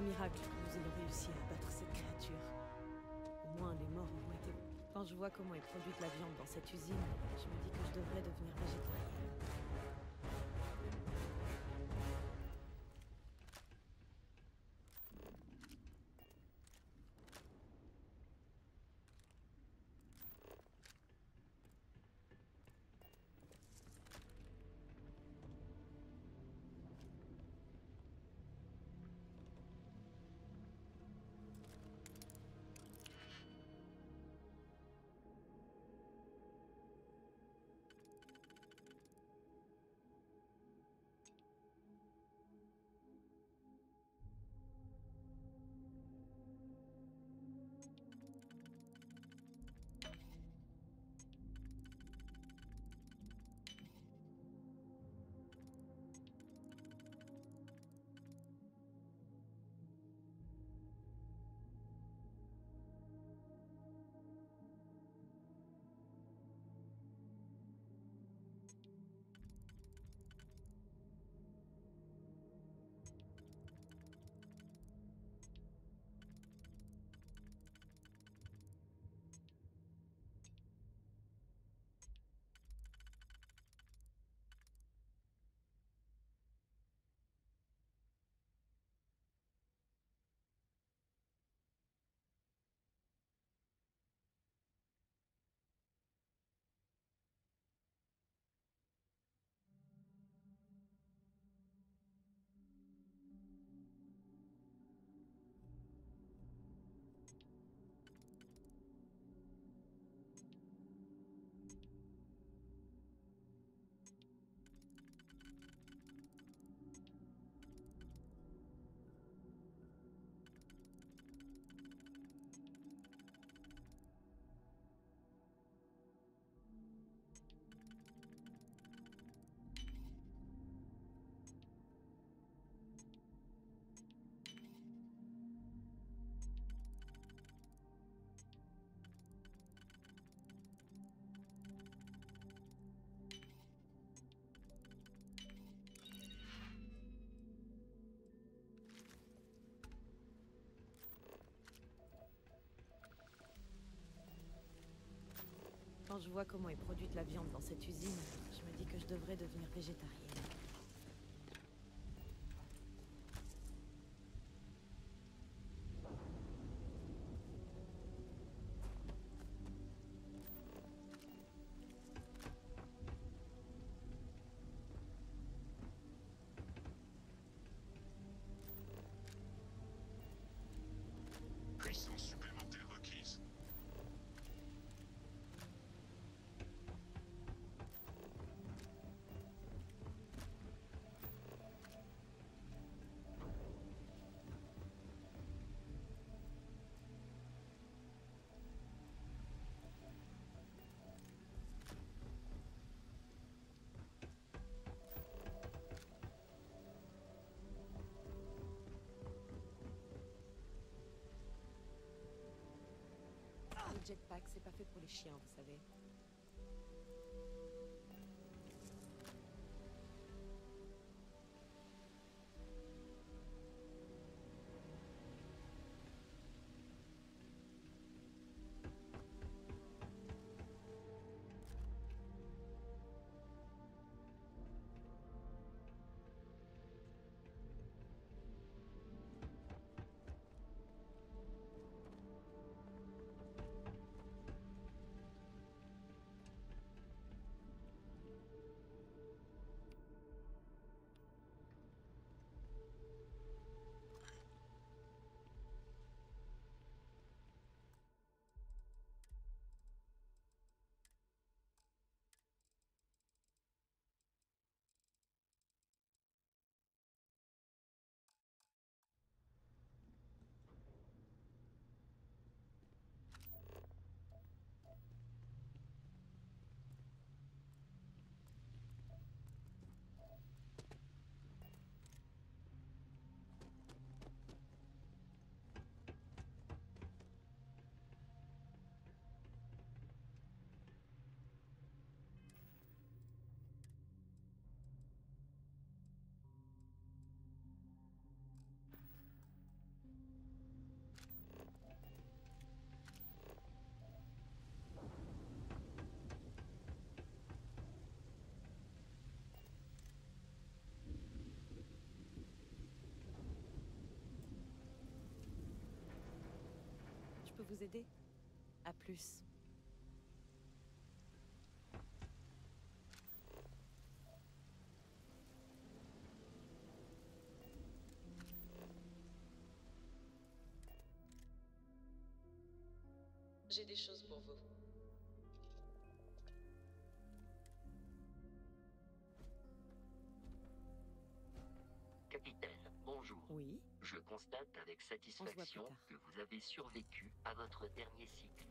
miracle que nous ayons réussi à abattre cette créature. Au moins, les morts auront été... Quand je vois comment est produite la viande dans cette usine, je me dis que je devrais devenir végétarienne. Quand je vois comment est produite la viande dans cette usine, je me dis que je devrais devenir végétarienne. Jetpack, c'est pas fait pour les chiens, vous savez. Peux vous aider À plus. J'ai des choses pour vous. Bonjour. Oui. Je constate avec satisfaction que vous avez survécu à votre dernier cycle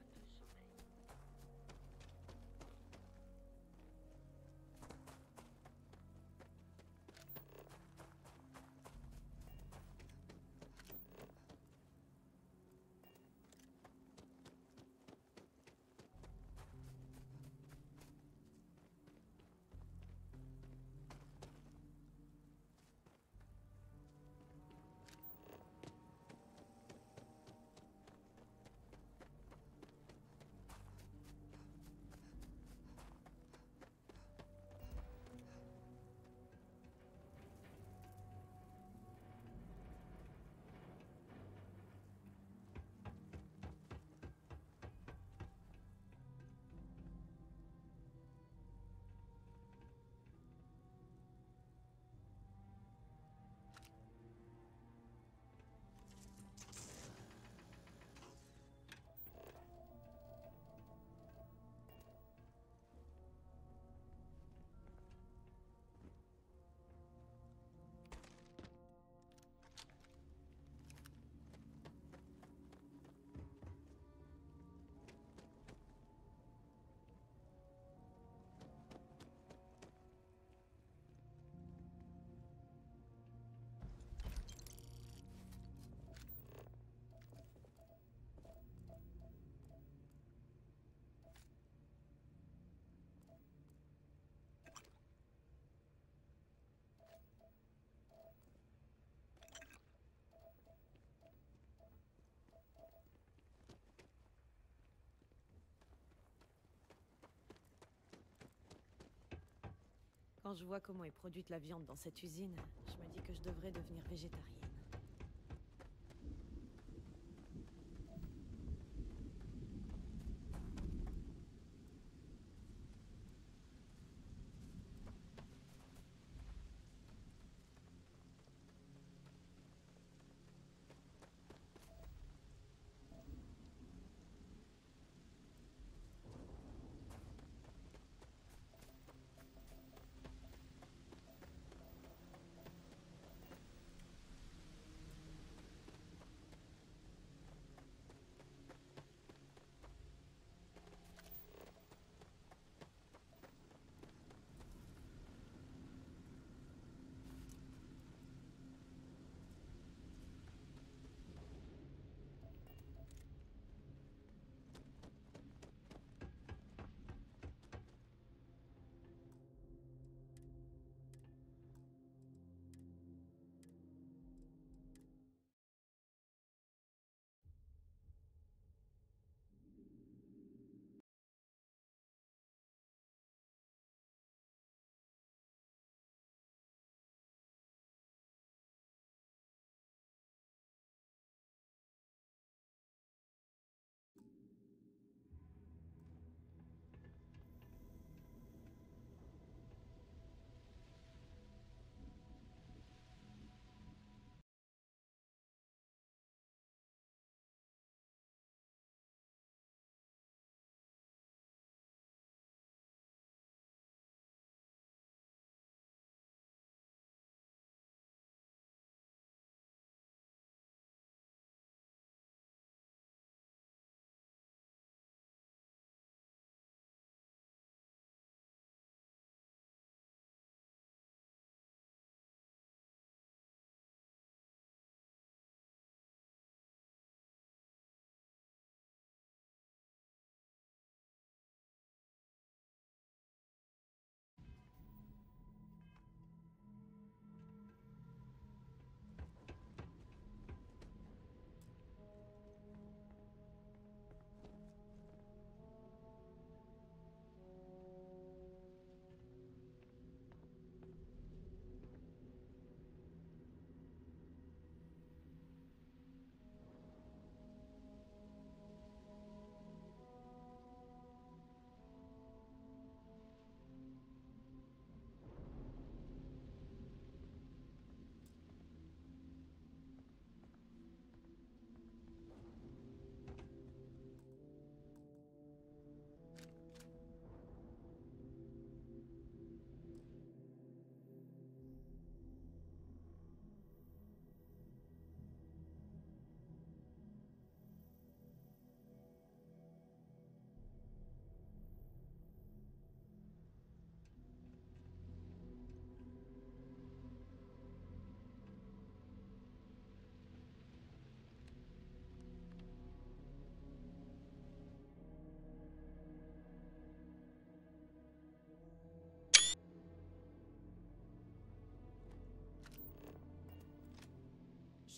Quand je vois comment est produite la viande dans cette usine, je me dis que je devrais devenir végétarienne.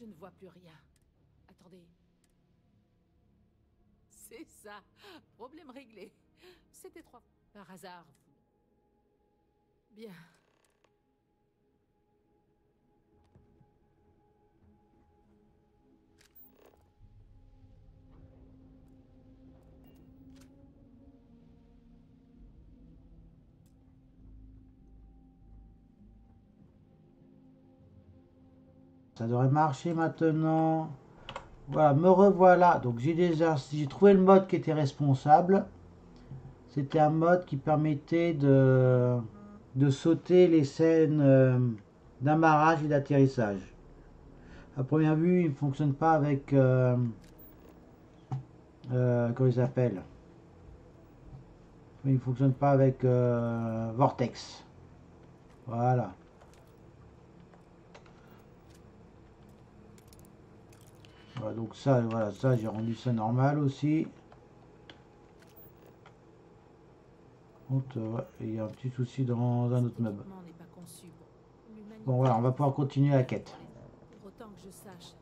Je ne vois plus rien. Attendez. C'est ça. Problème réglé. C'était trois. Par hasard. Bien. Ça devrait marcher maintenant. Voilà, me revoilà. Donc j'ai j'ai trouvé le mode qui était responsable. C'était un mode qui permettait de, de sauter les scènes euh, d'amarrage et d'atterrissage. À première vue, il ne fonctionne pas avec... Euh, euh, comment il s'appelle? Il ne fonctionne pas avec euh, Vortex. Voilà. Voilà, donc ça, voilà, ça j'ai rendu ça normal aussi. Ouais, il y a un petit souci dans un autre meuble. Bon voilà, on va pouvoir continuer la quête. Pour autant que je sache.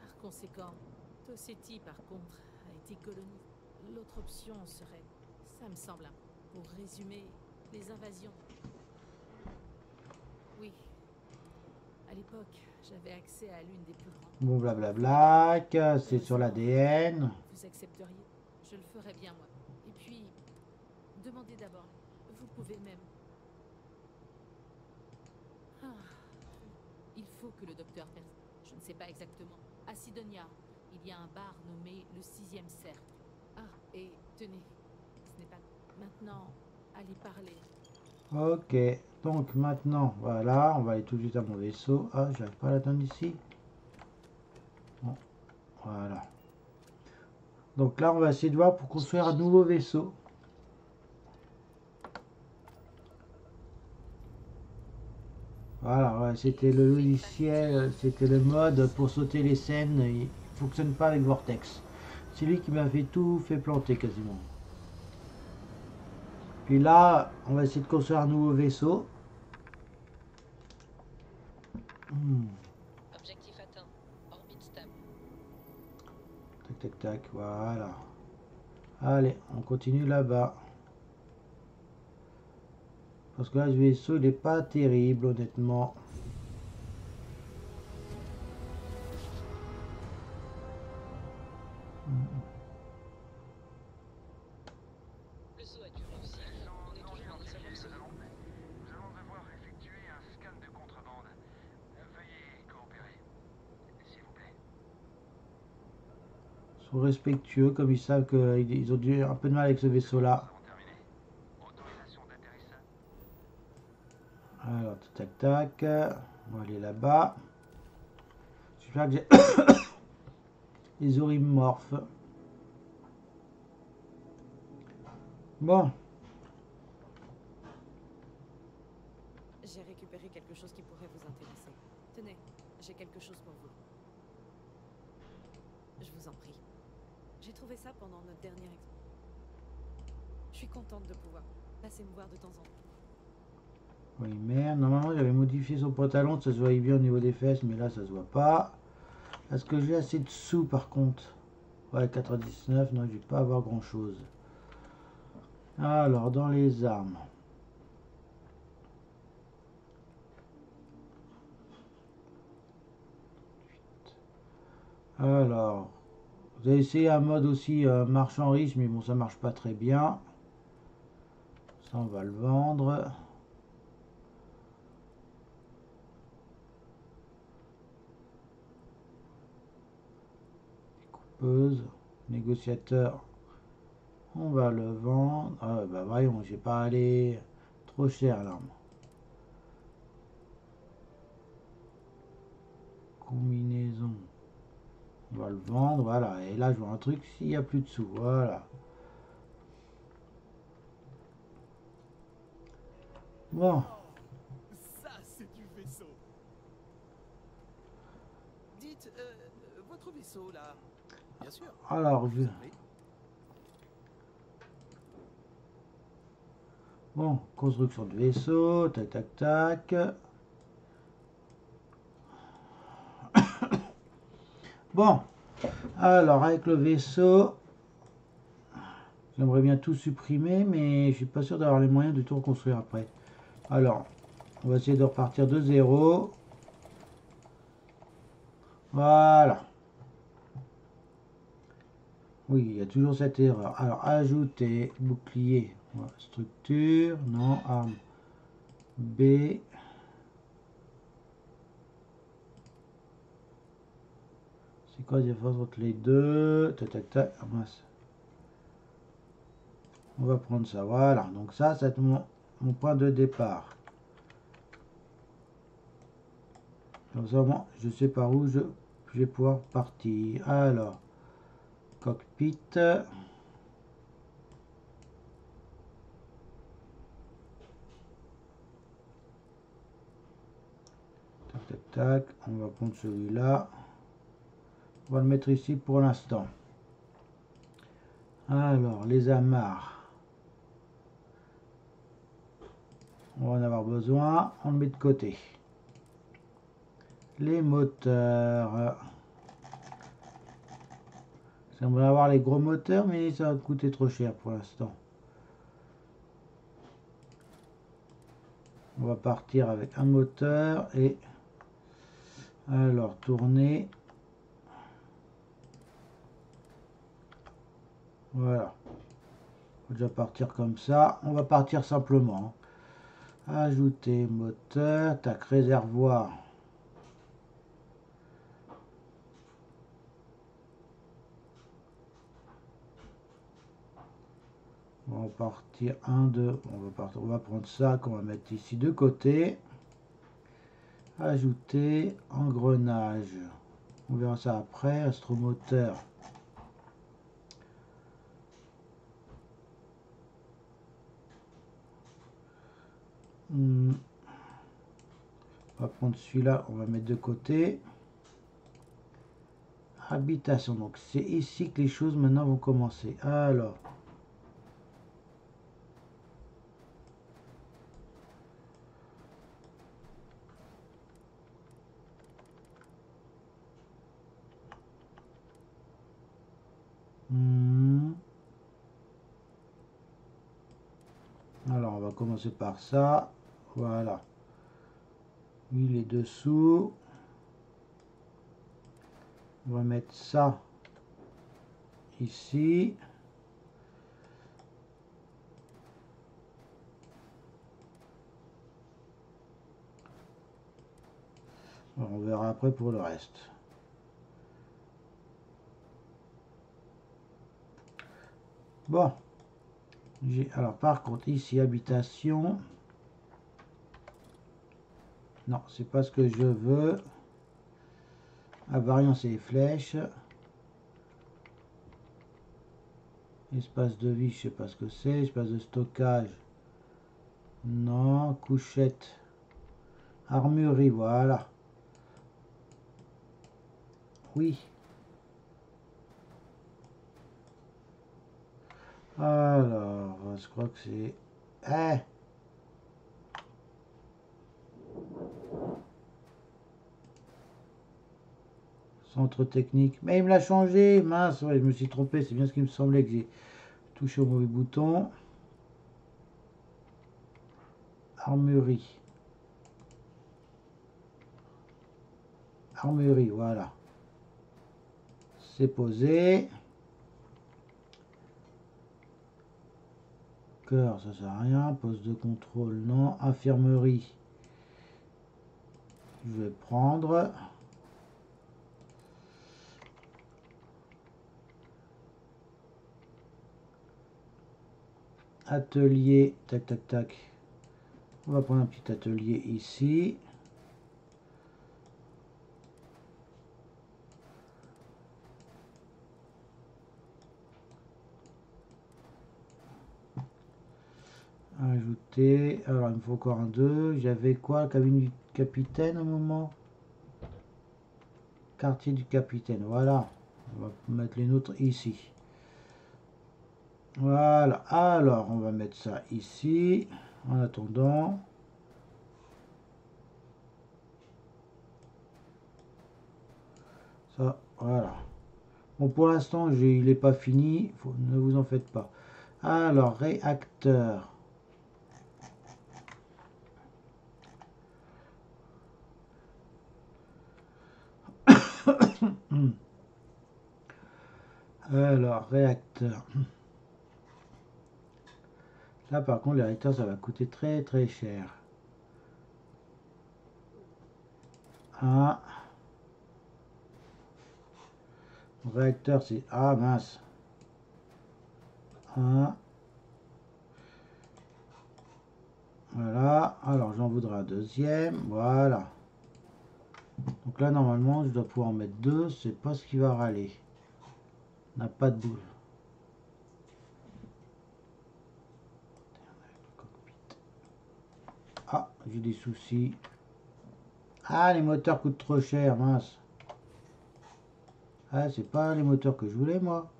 Par conséquent, Tossetti, par contre, a été colonisé. L'autre option serait, ça me semble, pour résumer, les invasions. Oui. À l'époque, j'avais accès à l'une des plus grandes. Bon blablabla, c'est sur l'ADN. Vous accepteriez? Je le ferais bien, moi. Et puis, demandez d'abord. Vous pouvez même. Ah. Il faut que le docteur Je ne sais pas exactement. À Sidonia, il y a un bar nommé le sixième cercle. Ah, et tenez, ce n'est pas. Maintenant, allez parler. Ok, donc maintenant, voilà, on va aller tout de suite à mon vaisseau. Ah, j'arrive pas à l'atteindre ici. Voilà. Donc là, on va essayer de voir pour construire un nouveau vaisseau. Voilà, c'était le logiciel, c'était le mode pour sauter les scènes. Il fonctionne pas avec Vortex. C'est lui qui m'a fait tout fait planter quasiment. Puis là, on va essayer de construire un nouveau vaisseau. Hmm, Objectif atteint. Orbite stable. Tac, tac, tac, voilà. Allez, on continue là-bas. Parce que là, ce vaisseau, il n'est pas terrible, honnêtement. Respectueux, comme ils savent qu'ils ont dû un peu de mal avec ce vaisseau-là. Alors, tac, tac, tac. On va aller là-bas. J'espère que j'ai les orimorphes. Bon, J'ai récupéré quelque chose qui pourrait vous intéresser. Tenez, j'ai quelque chose pour vous. Je vous en prie. J'ai ça pendant notre dernière expo. Je suis contente de pouvoir passer me voir de temps en temps. oui, merde. Normalement, j'avais modifié son pantalon, ça se voyait bien au niveau des fesses, mais là, ça se voit pas. Est-ce que j'ai assez de sous, par contre? Ouais, 99, non, je vais pas avoir grand-chose. Alors, dans les armes. Alors, avez essayé un mode aussi euh, marchand riche, mais bon, ça marche pas très bien. Ça, on va le vendre. Coupeuse, négociateur. On va le vendre. Ah bah voyons, j'ai pas allé trop cher l'arme. Combinaison. On va le vendre, voilà. Et là, je vois un truc s'il n'y a plus de sous. Voilà. Bon, Ça, c'est du vaisseau. Dites, euh, votre vaisseau, là. Bien sûr. alors, je... Bon, construction de vaisseau, tac tac tac. Bon, alors avec le vaisseau, j'aimerais bien tout supprimer, mais je suis pas sûr d'avoir les moyens de tout reconstruire après. Alors, on va essayer de repartir de zéro. Voilà. Oui, il y a toujours cette erreur. Alors, ajouter bouclier, structure, non, arme. B. C'est quoi la différence entre les deux Tac, tac, tac. Ah, mince. On va prendre ça. Voilà. Donc ça, c'est mon, point de départ. Je sais par où je, je vais pouvoir partir. Alors, cockpit. Tac, tac, tac. On va prendre celui-là. On va le mettre ici pour l'instant. Alors, les amarres. On va en avoir besoin. On le met de côté. Les moteurs. J'aimerais avoir les gros moteurs, mais ça va coûter trop cher pour l'instant. On va partir avec un moteur et alors tourner. Voilà. On va déjà partir comme ça. On va partir simplement. Ajouter moteur, tac réservoir. On va partir 1, 2, on va, on va prendre ça qu'on va mettre ici de côté. Ajouter engrenage. On verra ça après. Astromoteur. On va prendre celui-là, on va mettre de côté. Habitation. Donc c'est ici que les choses maintenant vont commencer. Alors. Hmm. Alors, on va commencer par ça. Voilà. Il est dessous. On va mettre ça ici. On verra après pour le reste. Bon. Alors par contre ici habitation. Non, c'est pas ce que je veux. Invariant c'est les flèches. Espace de vie, je sais pas ce que c'est. Espace de stockage. Non, couchette. Armurerie, voilà. Oui. Alors, je crois que c'est... Eh Centre technique. Mais il me l'a changé. Mince, ouais, je me suis trompé. C'est bien ce qui me semblait que j'ai touché au mauvais bouton. Armurerie. Armurerie, voilà. C'est posé. Cœur, ça sert à rien. Poste de contrôle, non. Infirmerie. Je vais prendre. Atelier, tac, tac, tac. On va prendre un petit atelier ici. Ajouter. Alors, il me faut encore un 2. J'avais quoi? La cabine du capitaine au moment? Quartier du capitaine. Voilà. On va mettre les nôtres ici. Voilà. Alors, on va mettre ça ici. En attendant. Ça, voilà. Bon, pour l'instant, il n'est pas fini. Ne vous en faites pas. Alors, réacteur. Alors, réacteur. Là, par contre, les réacteurs, ça va coûter très très cher. Ah. Réacteur, c'est... Ah, mince. Ah. Voilà. Alors, j'en voudrais un deuxième. Voilà. Donc là, normalement, je dois pouvoir en mettre deux. C'est pas ce qui va râler. N'a pas de boule. Ah, j'ai des soucis. Ah, les moteurs coûtent trop cher, mince. Ah, c'est pas les moteurs que je voulais, moi.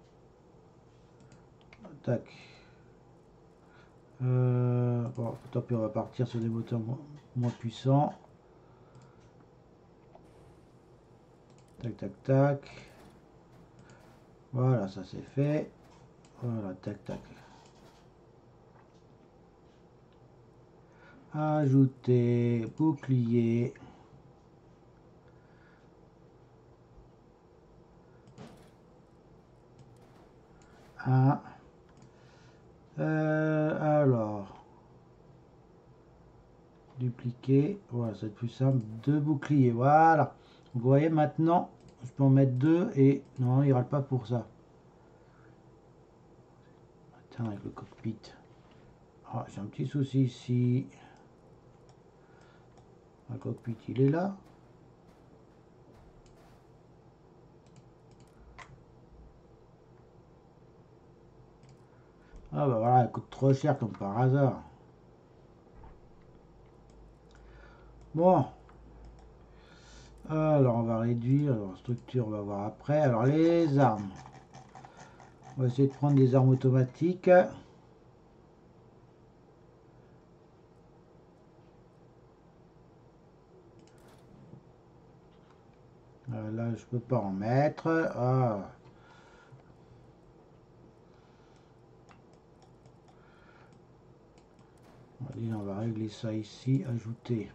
Tac. Euh, bon, tant pis, on va partir sur des moteurs mo- moins puissants. Tac, tac, tac. Voilà, ça c'est fait. Voilà, tac, tac. Ajouter bouclier. Un. Euh, alors. Dupliquer. Voilà, c'est plus simple. Deux boucliers. Voilà. Vous voyez maintenant, je peux en mettre deux et non, il râle pas pour ça. Attends, avec le cockpit. Ah, j'ai un petit souci ici. Le cockpit, il est là. Ah bah voilà, elle coûte trop cher comme par hasard. Bon. Alors on va réduire, alors structure on va voir après. Alors les armes. On va essayer de prendre des armes automatiques. Euh, là je peux pas en mettre. Ah. Allez, on va régler ça ici, ajouter.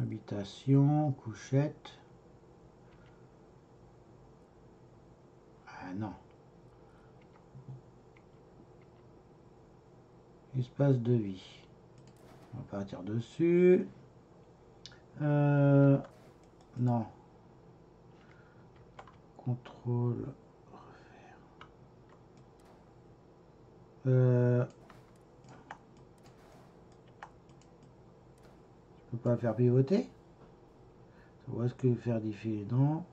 Habitation, couchette. Ah non. Espace de vie. On va partir dessus. Euh, non. Contrôle. Euh, je peux pas faire pivoter. Où est-ce que faire défiler Non.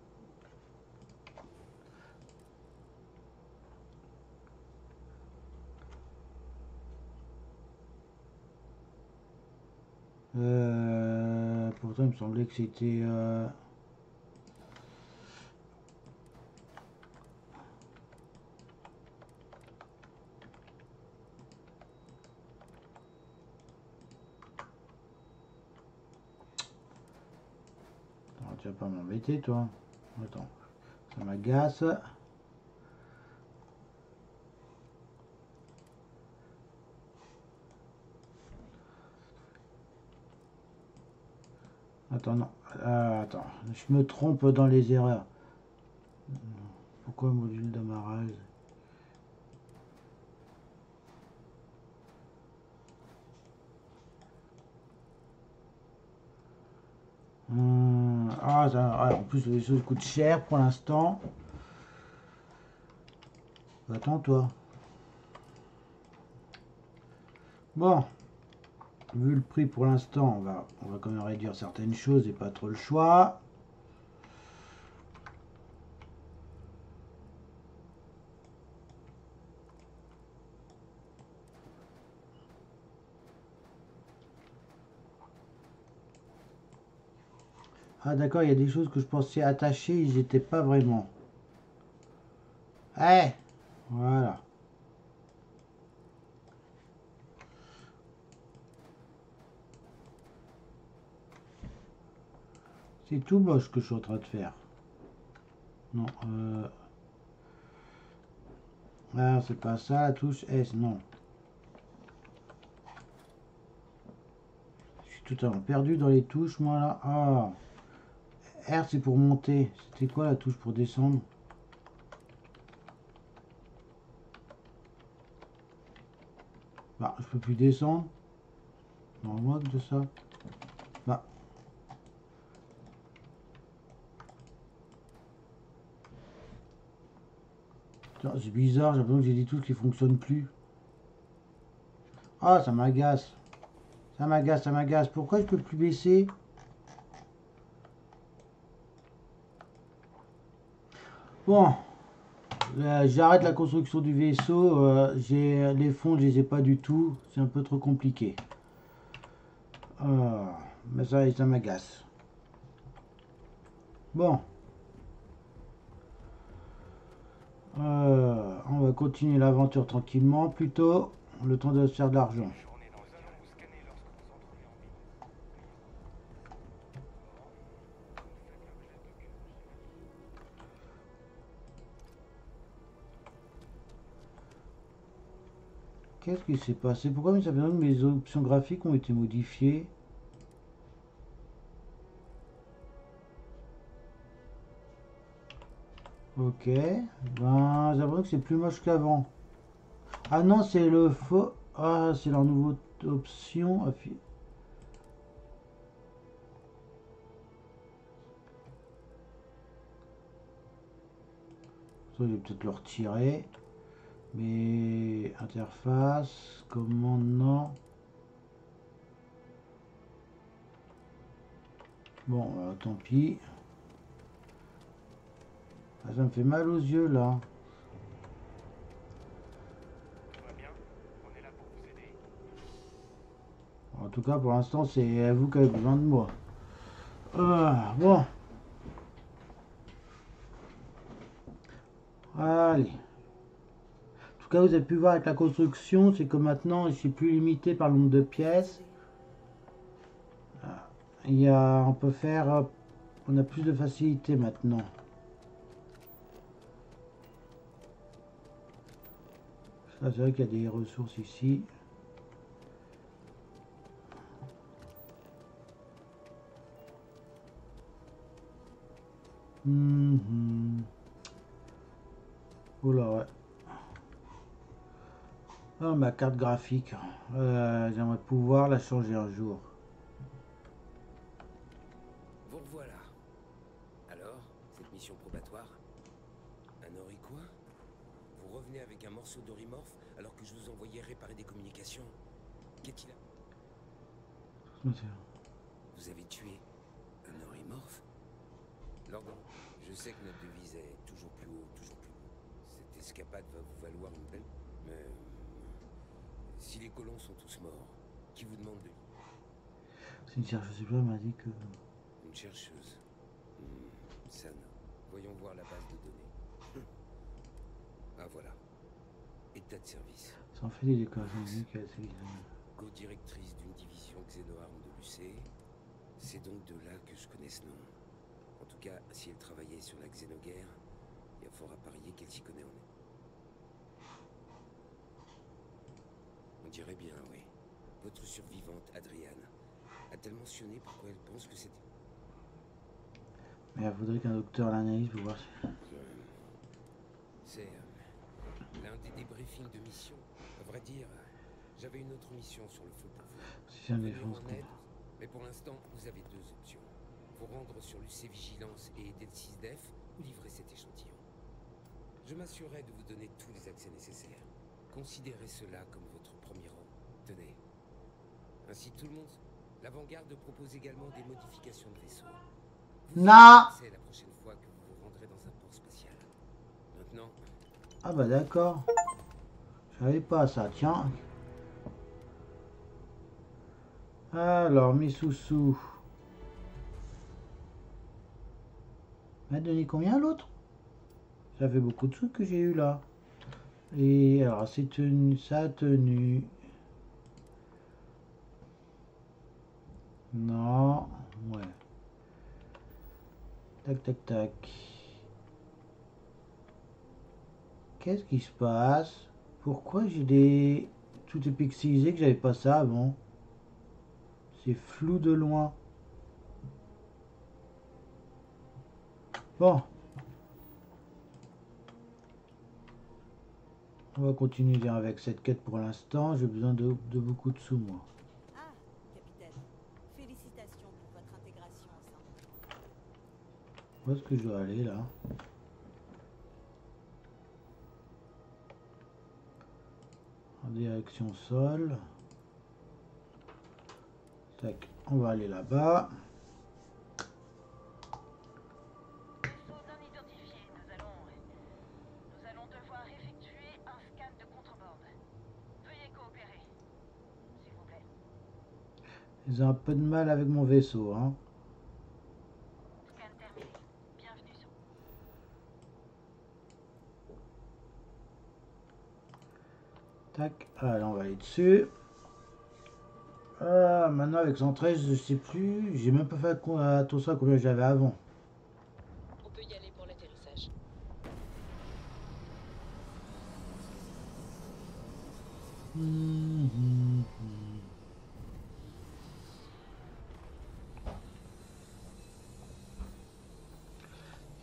Euh, pourtant, il me semblait que c'était. euh, tu vas pas m'embêter, toi. Attends, ça m'agace. Attends, non. Ah, attends, je me trompe dans les erreurs. Pourquoi module d'amarrage Hum, ah, ça- en plus, les choses coûtent cher pour l'instant. Attends, toi. Bon. Vu le prix pour l'instant, on va, on va quand même réduire certaines choses et pas trop le choix. Ah d'accord, il y a des choses que je pensais attacher, ils n'étaient pas vraiment. Eh Voilà. C'est tout moche que je suis en train de faire. Non. Euh... Ah, c'est pas ça, la touche S, non. Je suis totalement perdu dans les touches, moi, là. Ah. R, c'est pour monter. C'était quoi la touche pour descendre? Bah, je peux plus descendre. Normalement, de ça. C'est bizarre, j'ai l'impression que j'ai des trucs qui fonctionnent plus. Ah, ça m'agace. Ça m'agace, ça m'agace. Pourquoi je peux plus baisser? Bon. Euh, J'arrête la construction du vaisseau. euh, j'ai les fonds, je les ai pas du tout. C'est un peu trop compliqué. Ah, mais ça, ça m'agace. Bon. Euh, on va continuer l'aventure tranquillement, plutôt. Le temps de se faire de l'argent. Qu'est-ce qui s'est passé? Pourquoi mes options graphiques ont été modifiées? Ok. Ben, j'ai l'impression que c'est plus moche qu'avant. Ah non, c'est le faux. Ah, c'est leur nouvelle option. Ça, je vais peut-être le retirer. Mais interface, commande, non. Bon, euh, tant pis. Ah, ça me fait mal aux yeux là. En tout cas, pour l'instant, c'est à vous qui avez besoin de moi. Ah, bon. Allez. En tout cas, vous avez pu voir avec la construction, c'est que maintenant, je suis plus limité par le nombre de pièces. Ah, Il y a, on peut faire, on a plus de facilité maintenant. Ça, c'est vrai qu'il y a des ressources ici. Mhm. Oula, ouais. Ah, ma carte graphique. Euh, J'aimerais pouvoir la changer un jour. Avec un morceau d'Orimorphe alors que je vous envoyais réparer des communications Qu'est-il Vous avez tué un Orimorphe Lord, je sais que notre devise est toujours plus haut, toujours plus haut. Cette escapade va vous valoir une belle... Mais... euh, Si les colons sont tous morts, qui vous demande de... C'est une chercheuse m'a dit que. Une chercheuse. Hmm, Sana. Voyons voir la base de données. ah voilà. État de service. Ça en fait des Co-directrice d'une division xénoarme de l'UC. C'est donc de là que je connais ce nom. En tout cas, si elle travaillait sur la xénoguerre, il y a fort à parier qu'elle s'y connaît en On dirait bien, oui. Votre survivante, Adriane, a-t-elle mentionné pourquoi elle pense que c'était... Mais elle voudrait qu'un docteur l'analyse pour voir si. Euh, C'est euh, l'un des débriefings de mission. À vrai dire, j'avais une autre mission sur le feu pour vous. Si c'est défense. en aide, mais pour l'instant, vous avez deux options. Vous rendre sur l'UC Vigilance et aider le 6DEF ou livrer cet échantillon. Je m'assurerai de vous donner tous les accès nécessaires. Considérez cela comme votre premier rang. Tenez. Ainsi tout le monde. L'avant-garde propose également des modifications de vaisseau. Vous Non. accès la prochaine fois que vous vous rendrez dans un port spatial. Maintenant, Ah bah d'accord. Je pas ça, tiens. Alors, mes sous-sous. m'a donné combien l'autre? Ça fait beaucoup de sous que j'ai eu là. Et alors, c'est tenu, ça a tenu. Non, ouais. Tac, tac, tac. Qu'est-ce qui se passe? Pourquoi j'ai des... Tout est pixelisé que j'avais pas ça avant? C'est flou de loin. Bon. On va continuer avec cette quête pour l'instant. J'ai besoin de, de beaucoup de sous, moi. Ah, capitaine. Félicitations pour votre intégration au sein de Où est-ce que je dois aller là? Direction sol. Tac, on va aller là-bas. Ils ont un peu de mal avec mon vaisseau, hein. Scan terminé. Bienvenue sur... Tac, allez, on va aller dessus. Ah, maintenant avec 113, je sais plus. J'ai même pas fait attention à combien j'avais avant. On peut y aller pour l'atterrissage.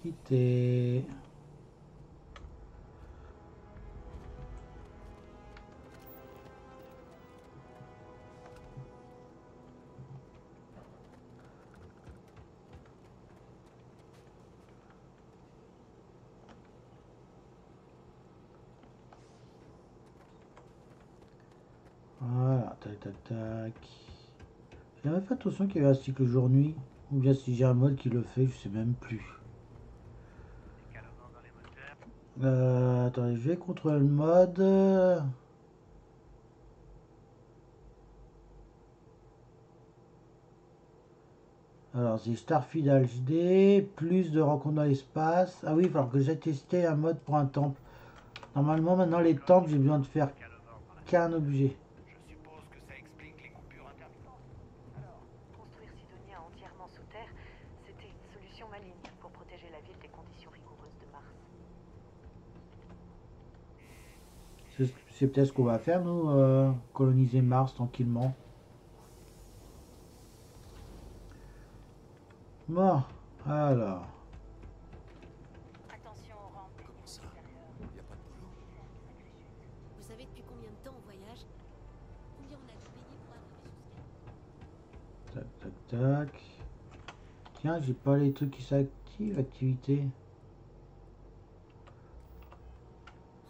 Quitter. Attention qu'il y avait un cycle jour-nuit. Ou bien si j'ai un mode qui le fait, je sais même plus. Euh, attendez, je vais contre le mode. Alors, c'est Starfield HD, plus de rencontres dans l'espace. Ah oui, il que j'ai testé un mode pour un temple. Normalement, maintenant, les temples, j'ai besoin de faire qu'un objet. Je suppose que ça explique les coupures intermittentes. Alors, construire Sidonia entièrement sous terre, c'était une solution maligne pour protéger la ville des conditions rigoureuses de Mars. C'est peut-être ce qu'on va faire, nous, euh, coloniser Mars tranquillement. Bon, alors. Attention aux Comment ça? Y a pas de boulot Vous savez depuis combien de temps on voyage? Combien on a dû payer pour arriver jusqu'à Tac, tac, tac. Tiens, j'ai pas les trucs qui s'activent, activité.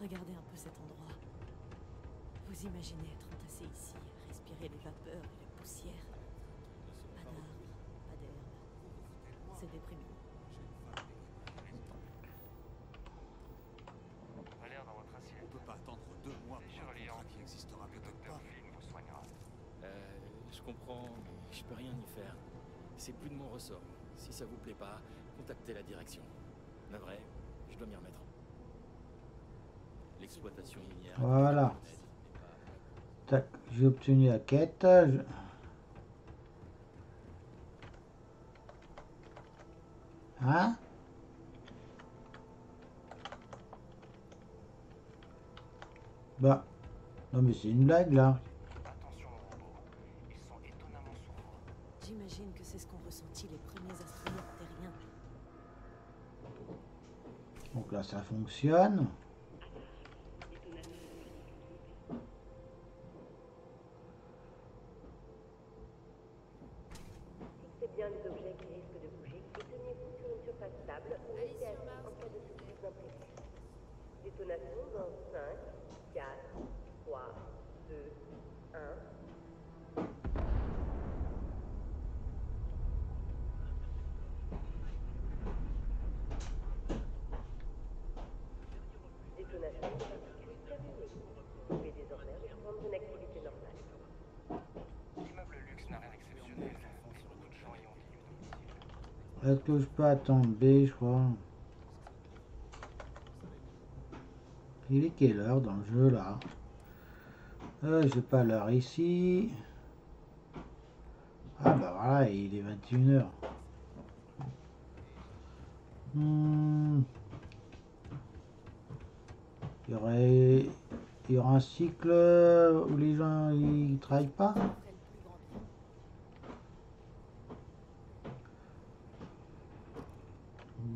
Regardez un peu cet endroit. Vous imaginez être entassé ici, respirer les vapeurs et la poussière. Pas d'arbres, pas d'herbe. C'est déprimant. A l'air dans votre assiette. On peut pas attendre deux mois Les pour un surveillants. contrat qui existera Le peut-être docteur pas. Flynn vous soignera. Euh, je comprends, mais je peux rien y faire. C'est plus de mon ressort. Si ça vous plaît pas, la direction. Vraie, je dois m'y remettre. L'exploitation minière. Voilà. Tac, j'ai obtenu la quête. Hein Bah. Non mais c'est une blague là. Attention aux robots. Ils sont étonnamment sourds. J'imagine que c'est ce qu'ont ressenti les premiers astronautes terriens. Donc là ça fonctionne. Fixez bien les objets qui risquent de bouger et tenez-vous sur une surface stable ou restez assis en cas de surprise imprévue. Détonation dans 5, 4, 3, 2, 1. Détonation de particules terminée. Vous pouvez désormais reprendre une activité normale. L'immeuble luxe n'a rien d'exceptionnel, mais beaucoup de gens y ont vécu domicile. Est-ce que je peux attendre B, je crois Il est quelle heure dans le jeu là? Euh, J'ai pas l'heure ici. Ah bah voilà, il est 21h. Hmm. Il y aurait, il y aura un cycle où les gens ils travaillent pas? Ça ferait le plus grand bien.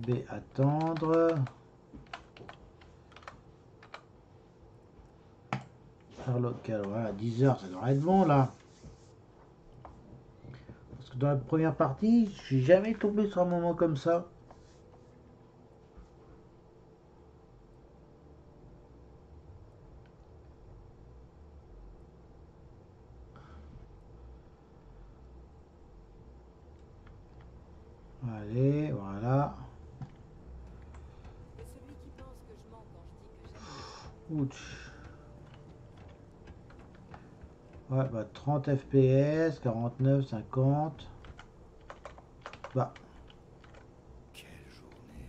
B attendre. Locale, voilà, 10 heures, ça devrait être bon là. Parce que dans la première partie, je suis jamais tombé sur un moment comme ça. Allez, voilà. Et celui qui pense que je mens quand je dis que j'aime. Ouch. Ouais, bah 30 FPS, 49, 50. Bah, Quelle journée.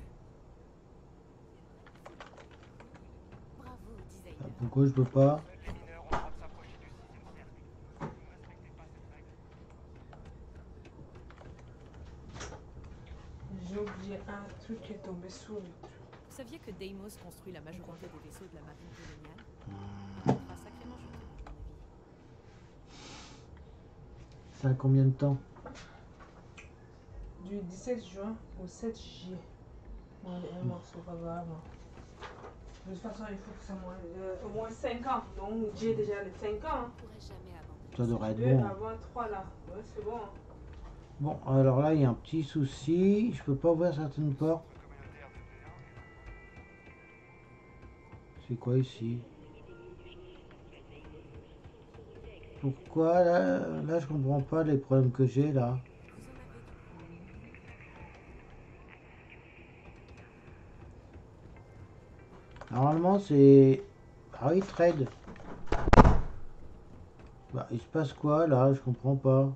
Bravo, designer. bah, pourquoi je peux pas? J'ai oublié un truc qui est tombé sous le truc. Vous saviez que Deimos construit la majorité des vaisseaux de la marine coloniale? Ça a sacrément chuté, à mon avis. Ça a combien de temps Du 17 juin au 7 juillet. Bon, un morceau, pas grave. De toute façon, il faut que ça moins, euh, au moins 5 ans. Donc, j'ai déjà les 5 ans. hein. Ça devrait être Deux bon. avant 3 là. Ouais, c'est bon. hein. Bon, alors là, il y a un petit souci. Je peux pas ouvrir certaines portes. C'est quoi ici? Pourquoi là, là je comprends pas les problèmes que j'ai là. Normalement c'est... Ah oui, trade. Bah il se passe quoi là? Je comprends pas.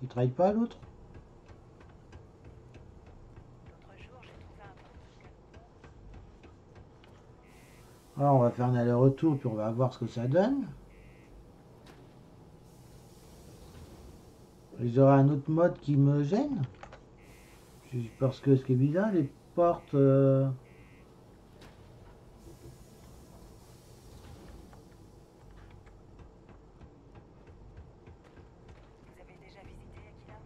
Il trade pas l'autre? Alors on va faire un aller-retour puis on va voir ce que ça donne. Ils auraient un autre mode qui me gêne. Parce que ce qui est bizarre, les portes... Vous avez déjà visité Aquila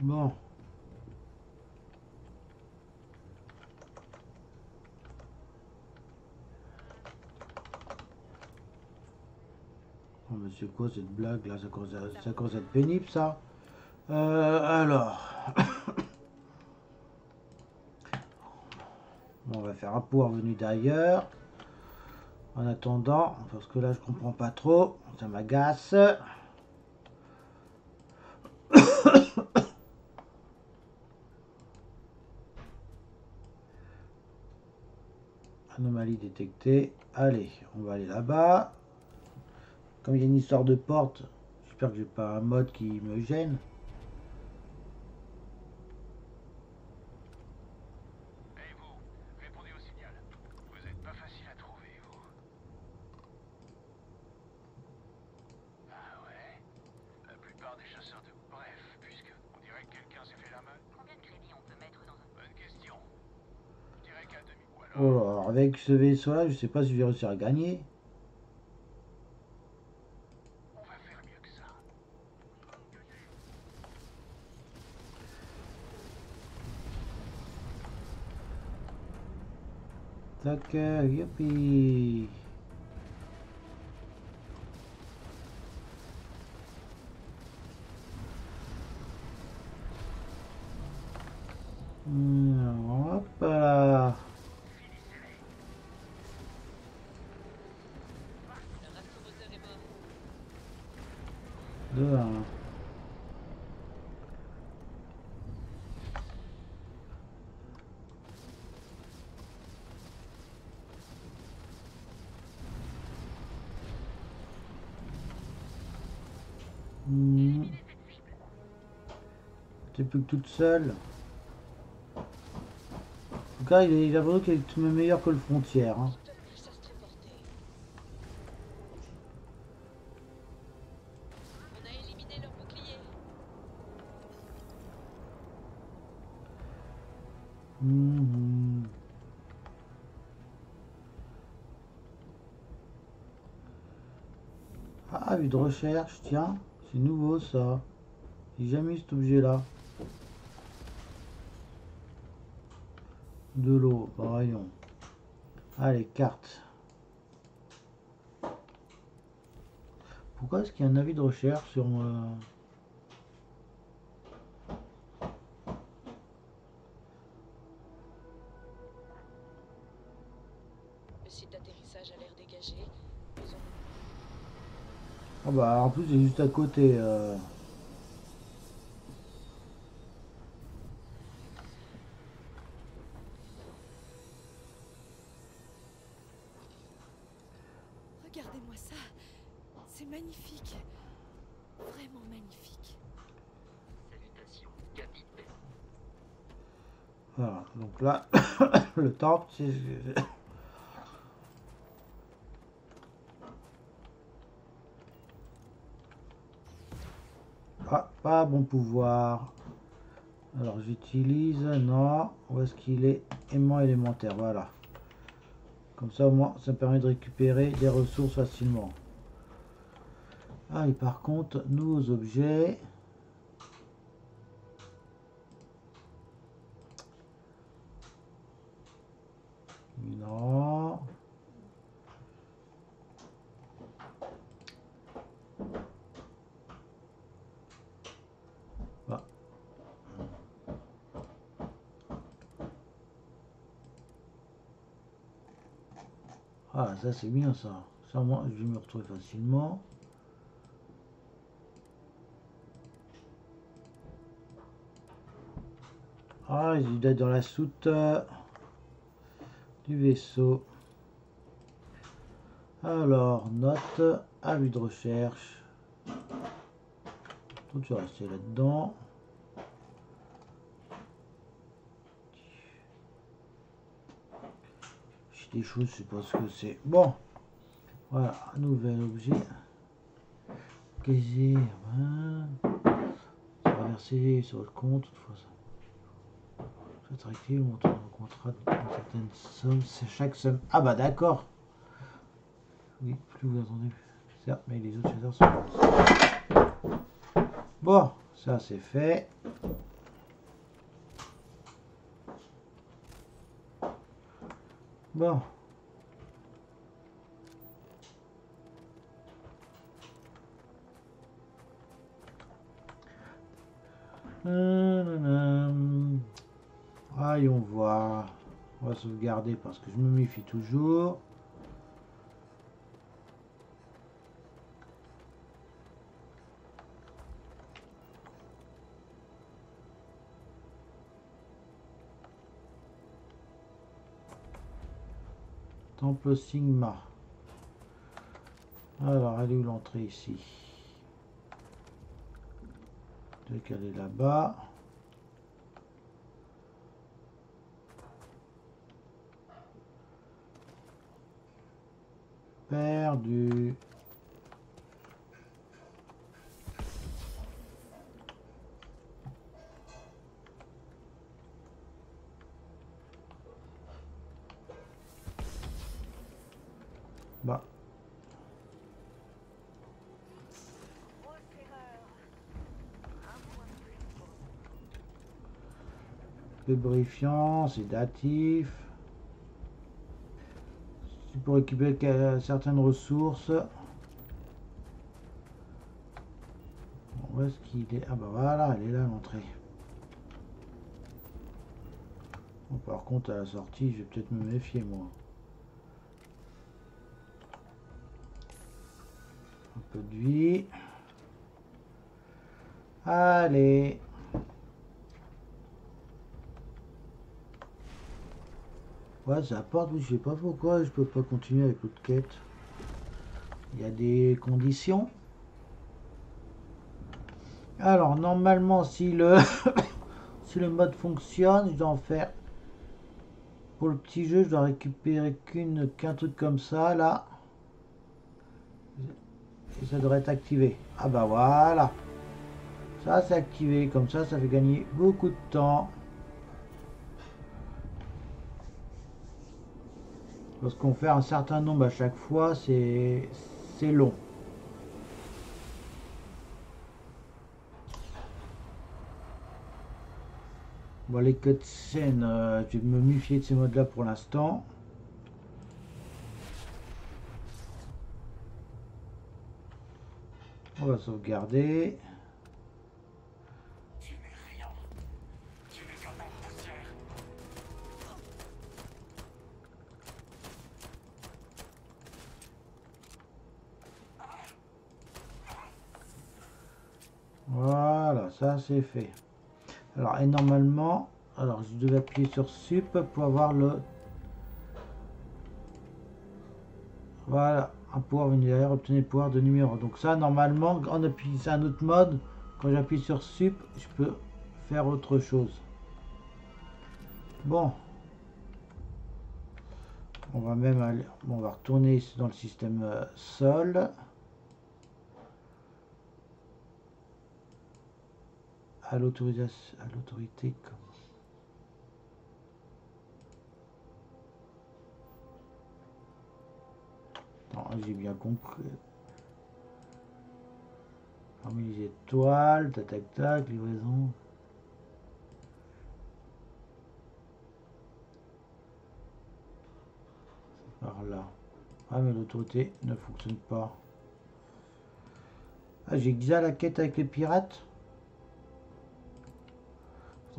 Bon. C'est quoi cette blague là? Ça commence, à, être pénible ça. Euh, alors. On va faire un point venu d'ailleurs. En attendant, parce que là je comprends pas trop, ça m'agace. Anomalie détectée. Allez, on va aller là-bas. Comme il y a une histoire de porte, j'espère que j'ai pas un mode qui me gêne. Et vous, répondez au signal. Vous êtes pas facile à trouver, vous. Ah ouais? La plupart des chasseurs de... Bref, puisque on dirait que quelqu'un s'est fait la main. Combien de crédits on peut mettre dans un... Bonne question. Je dirais qu'un demi... Ou alors... Oh là, alors avec ce vaisseau-là, je sais pas si je vais réussir à gagner. On va faire mieux que ça. Tac, euh, plus que toute seule. En tout cas, il, il a avoué qu'elle est même meilleure que le frontière. Hein. Hmm. Ah, vue de recherche, tiens, c'est nouveau ça. J'ai jamais eu cet objet là. Rayon. Allez, carte. Pourquoi est-ce qu'il y a un avis de recherche sur... euh, Le site d'atterrissage a l'air dégagé. Ah bah en plus c'est juste à côté. euh. Regardez-moi ça. C'est magnifique. Vraiment magnifique. Salutations, capitaine. Voilà, donc là, le Ah, pas bon pouvoir. Alors j'utilise, non, où est-ce qu'il est? Aimant élémentaire, voilà. Comme ça au moins, ça me permet de récupérer des ressources facilement. Ah, et par contre, nouveaux objets. Non. Ah. Ah, ça c'est bien ça. Ça, moi, je vais me retrouver facilement. Ah, il doit être dans la soute euh, du vaisseau. Alors, note, avis de recherche. Tout vas rester là-dedans. Des choses, je sais pas ce que c'est. Bon, voilà, un nouvel objet. Casier, voilà. Ça va verser sur le compte, toutefois ça. Cette active montre un contrat d'une certaine somme, c'est chaque somme. Ah bah d'accord. Oui, plus vous attendez. Certes, mais les autres chasseurs sont. Bon, ça c'est fait. Bon. Voir. On va sauvegarder parce que je me méfie toujours. Temple Sigma. Alors, elle est où l'entrée ici? Peut-être qu'elle est là-bas. Perdu. Lubrifiant, sédatif. C'est pour récupérer certaines ressources. Où est-ce qu'il est? Ah bah voilà, elle est là l'entrée. Par contre, à la sortie, je vais peut-être me méfier, moi. Un peu de vie. Allez. Ça apporte, mais je sais pas pourquoi je peux pas continuer avec l'autre quête. Il y a des conditions. Alors, normalement, si le, si le mode fonctionne, je dois en faire... Pour le petit jeu, je dois récupérer qu'une qu'un truc comme ça, là. Et ça devrait être activé. Ah bah voilà. Ça, c'est activé. Comme ça, ça fait gagner beaucoup de temps. Parce qu'on fait un certain nombre à chaque fois, c'est long. Bon, les cutscenes, euh, je vais me méfier de ces modes-là pour l'instant. On va sauvegarder. Ça c'est fait. Alors, et normalement, alors je devais appuyer sur sup pour avoir le. Voilà, un pouvoir venu derrière, obtenir le pouvoir de numéro. Donc ça, normalement, en appuyant, c'est un autre mode. Quand j'appuie sur sup, je peux faire autre chose. Bon. On va même aller, bon, on va retourner dans le système euh, sol. À l'autorité comme j'ai bien compris. Parmi les étoiles, tac tac tac, livraison. Par là. Ah mais l'autorité ne fonctionne pas. Ah j'ai déjà la quête avec les pirates?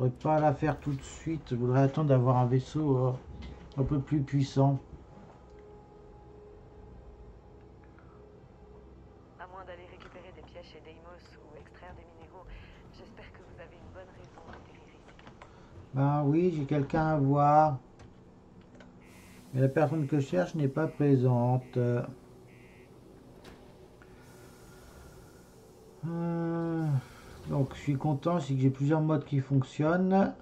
Faudrait pas la faire tout de suite. Je voudrais attendre d'avoir un vaisseau euh, un peu plus puissant. À moins d'aller récupérer des pièces chez Deimos ou extraire des minéraux, j'espère que vous avez une bonne raison d'atterrir ici. Ben oui, j'ai quelqu'un à voir. Mais la personne que je cherche n'est pas présente. Euh, Donc je suis content, c'est que j'ai plusieurs modes qui fonctionnent.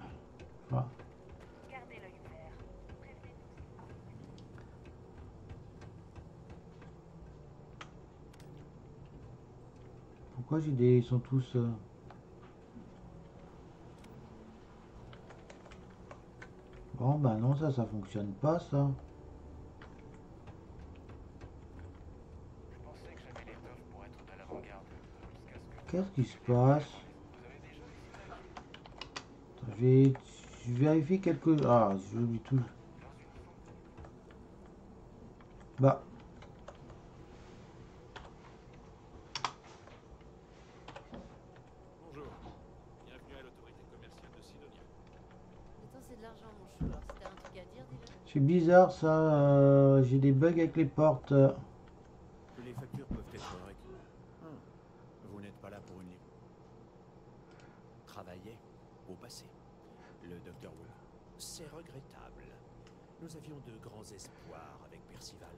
Pourquoi j'ai des... Ils sont tous... euh, Bon ben non, ça, ça fonctionne pas ça. Je pensais que j'avais l'étoffe pour être de l'avant-garde. Jusqu'à ce que... Qu'est-ce qui se passe? Déjà Je vais, je vérifie quelque... Ah, j'oublie tout. Bah, Bonjour. Bienvenue à l'autorité commerciale de Sidonia. Attends, c'est de l'argent, mon chou. Alors, si t'as un truc à dire, dis-le. c'est bizarre ça. euh, j'ai des bugs avec les portes. Les factures peuvent être réglées. Hum. Vous n'êtes pas là pour une ligne. Travaillait au passé. Le docteur Wu. C'est regrettable. Nous avions de grands espoirs avec Percival.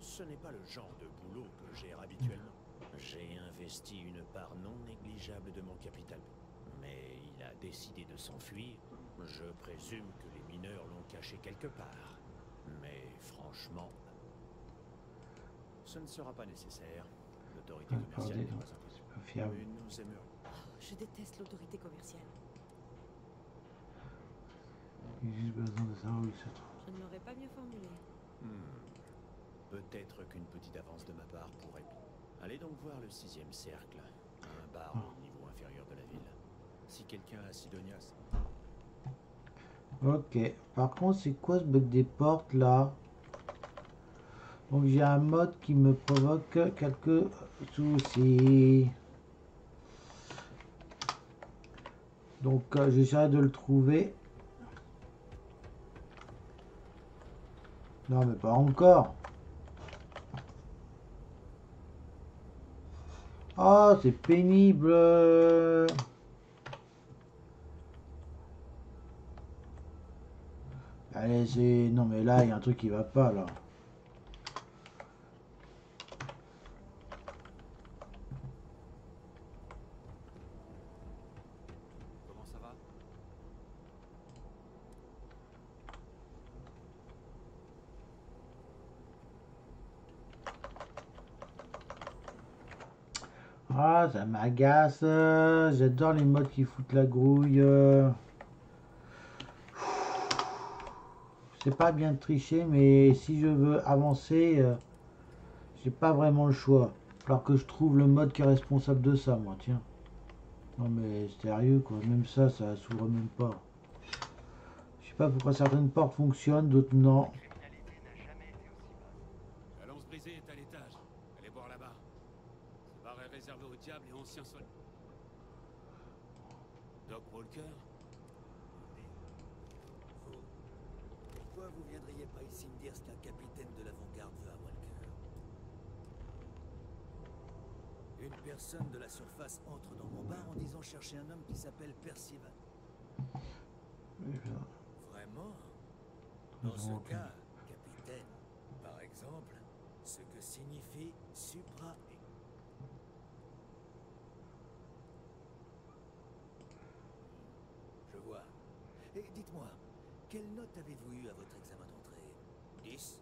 Ce n'est pas le genre de boulot que gère habituellement. J'ai investi une part non négligeable de mon capital. Mais il a décidé de s'enfuir. Je présume que les mineurs l'ont caché quelque part. Mais franchement, ce ne sera pas nécessaire. L'autorité Ah, commerciale n'est pardon. pas impossible. Pas fiable. Mais nous aimerions. Je déteste l'autorité commerciale. J'ai juste besoin de savoir où il se trouve. Je ne l'aurais pas mieux formulé. Hmm. Peut-être qu'une petite avance de ma part pourrait. Allez donc voir le sixième cercle, un bar au niveau inférieur de la ville. Si quelqu'un à Sidonia. s- C'est quoi ce bug des portes là? Donc j'ai un mode qui me provoque quelques soucis. Donc euh, j'essaierai de le trouver. Non mais pas encore. Oh c'est pénible. Allez, c'est... Non, mais là, il y a un truc qui va pas, là. Comment ça va? Ah, ça m'agace. J'adore les modes qui foutent la grouille. euh. C'est pas bien de tricher, mais si je veux avancer, euh, j'ai pas vraiment le choix. Alors que je trouve le mode qui est responsable de ça, moi, tiens. Non mais sérieux, quoi. Même ça, ça s'ouvre même pas. sais pas pourquoi certaines portes fonctionnent, d'autres non. Et. Doc Walker Pourquoi vous me dire ce qu'un capitaine de l'avant-garde veut à Walker. Une personne de la surface entre dans mon bar en disant chercher un homme qui s'appelle Percival. Vraiment? Dans ce cas, capitaine, par exemple, ce que signifie supra Je vois. Et dites-moi, quelle note avez-vous eu à votre examen? 10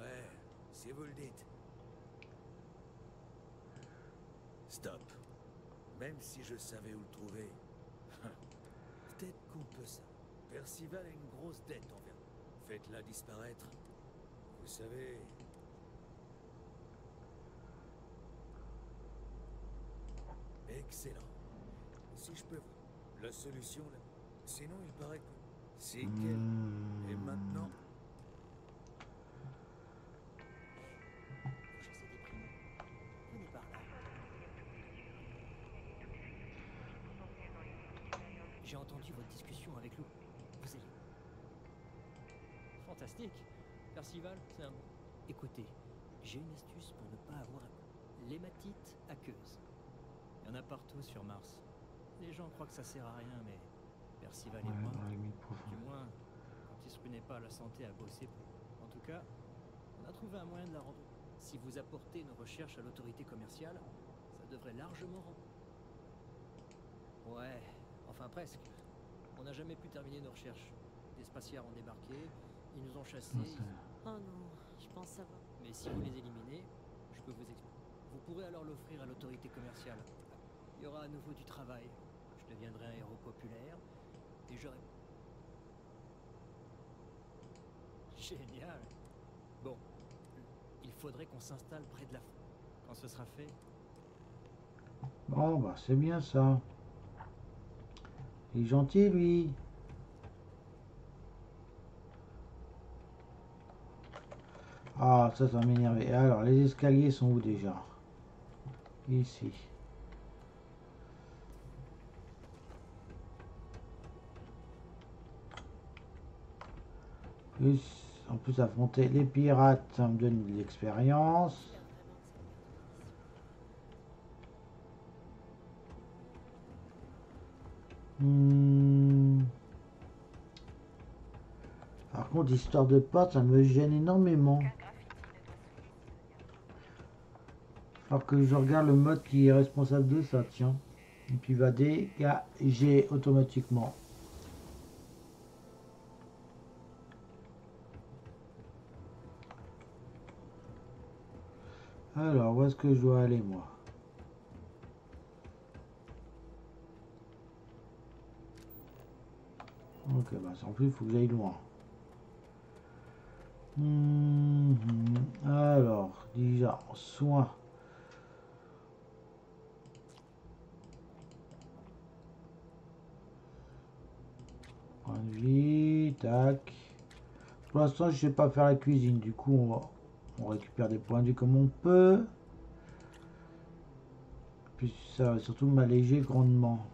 Ouais, si vous le dites. Stop. Même si je savais où le trouver. Peut-être qu'on peut ça. Percival a une grosse dette envers vous. Faites-la disparaître. Vous savez. Excellent. Si je peux vous. La solution, là. Sinon, il paraît que. C'est qu'elle. Et maintenant. Venez par là. J'ai entendu votre discussion avec Lou. Vous allez. Fantastique. Percival, c'est un bon. Écoutez, j'ai une astuce pour ne pas avoir l'hématite aqueuse. Il y en a partout sur Mars. Les gens croient que ça sert à rien, mais Percival et Ouais, moi, dans les limite profondes. du moins, quand il se prenait pas la santé à bosser pour. En tout cas, on a trouvé un moyen de la rendre. Si vous apportez nos recherches à l'autorité commerciale, ça devrait largement rendre. Ouais, enfin presque. On n'a jamais pu terminer nos recherches. Des spatiaires ont débarqué, ils nous ont chassés. Ils- Oh non, je pense savoir. Mais si vous les éliminez, je peux vous expliquer. Vous pourrez alors l'offrir à l'autorité commerciale. Il y aura à nouveau du travail. Je deviendrai un héros populaire Génial. Bon, il faudrait qu'on s'installe près de la fin. Quand ce sera fait, Bon, bah c'est bien ça. Il est gentil, lui. Ah, ça, ça m'énerver. Alors, les escaliers sont où déjà? Ici. En plus, affronter les pirates, ça me donne de l'expérience. Hmm. Par contre, histoire de porte, ça me gêne énormément. Alors que je regarde le mode qui est responsable de ça, tiens. Et puis va dégager automatiquement. Alors, où est-ce que je dois aller, moi? Ok, bah en plus, il faut que j'aille loin. Mhm. Alors, déjà, soin. Point de vie, tac. Pour l'instant, je sais pas faire la cuisine, du coup, on, va- on récupère des points de vie comme on peut. Puis ça va surtout m'alléger grandement.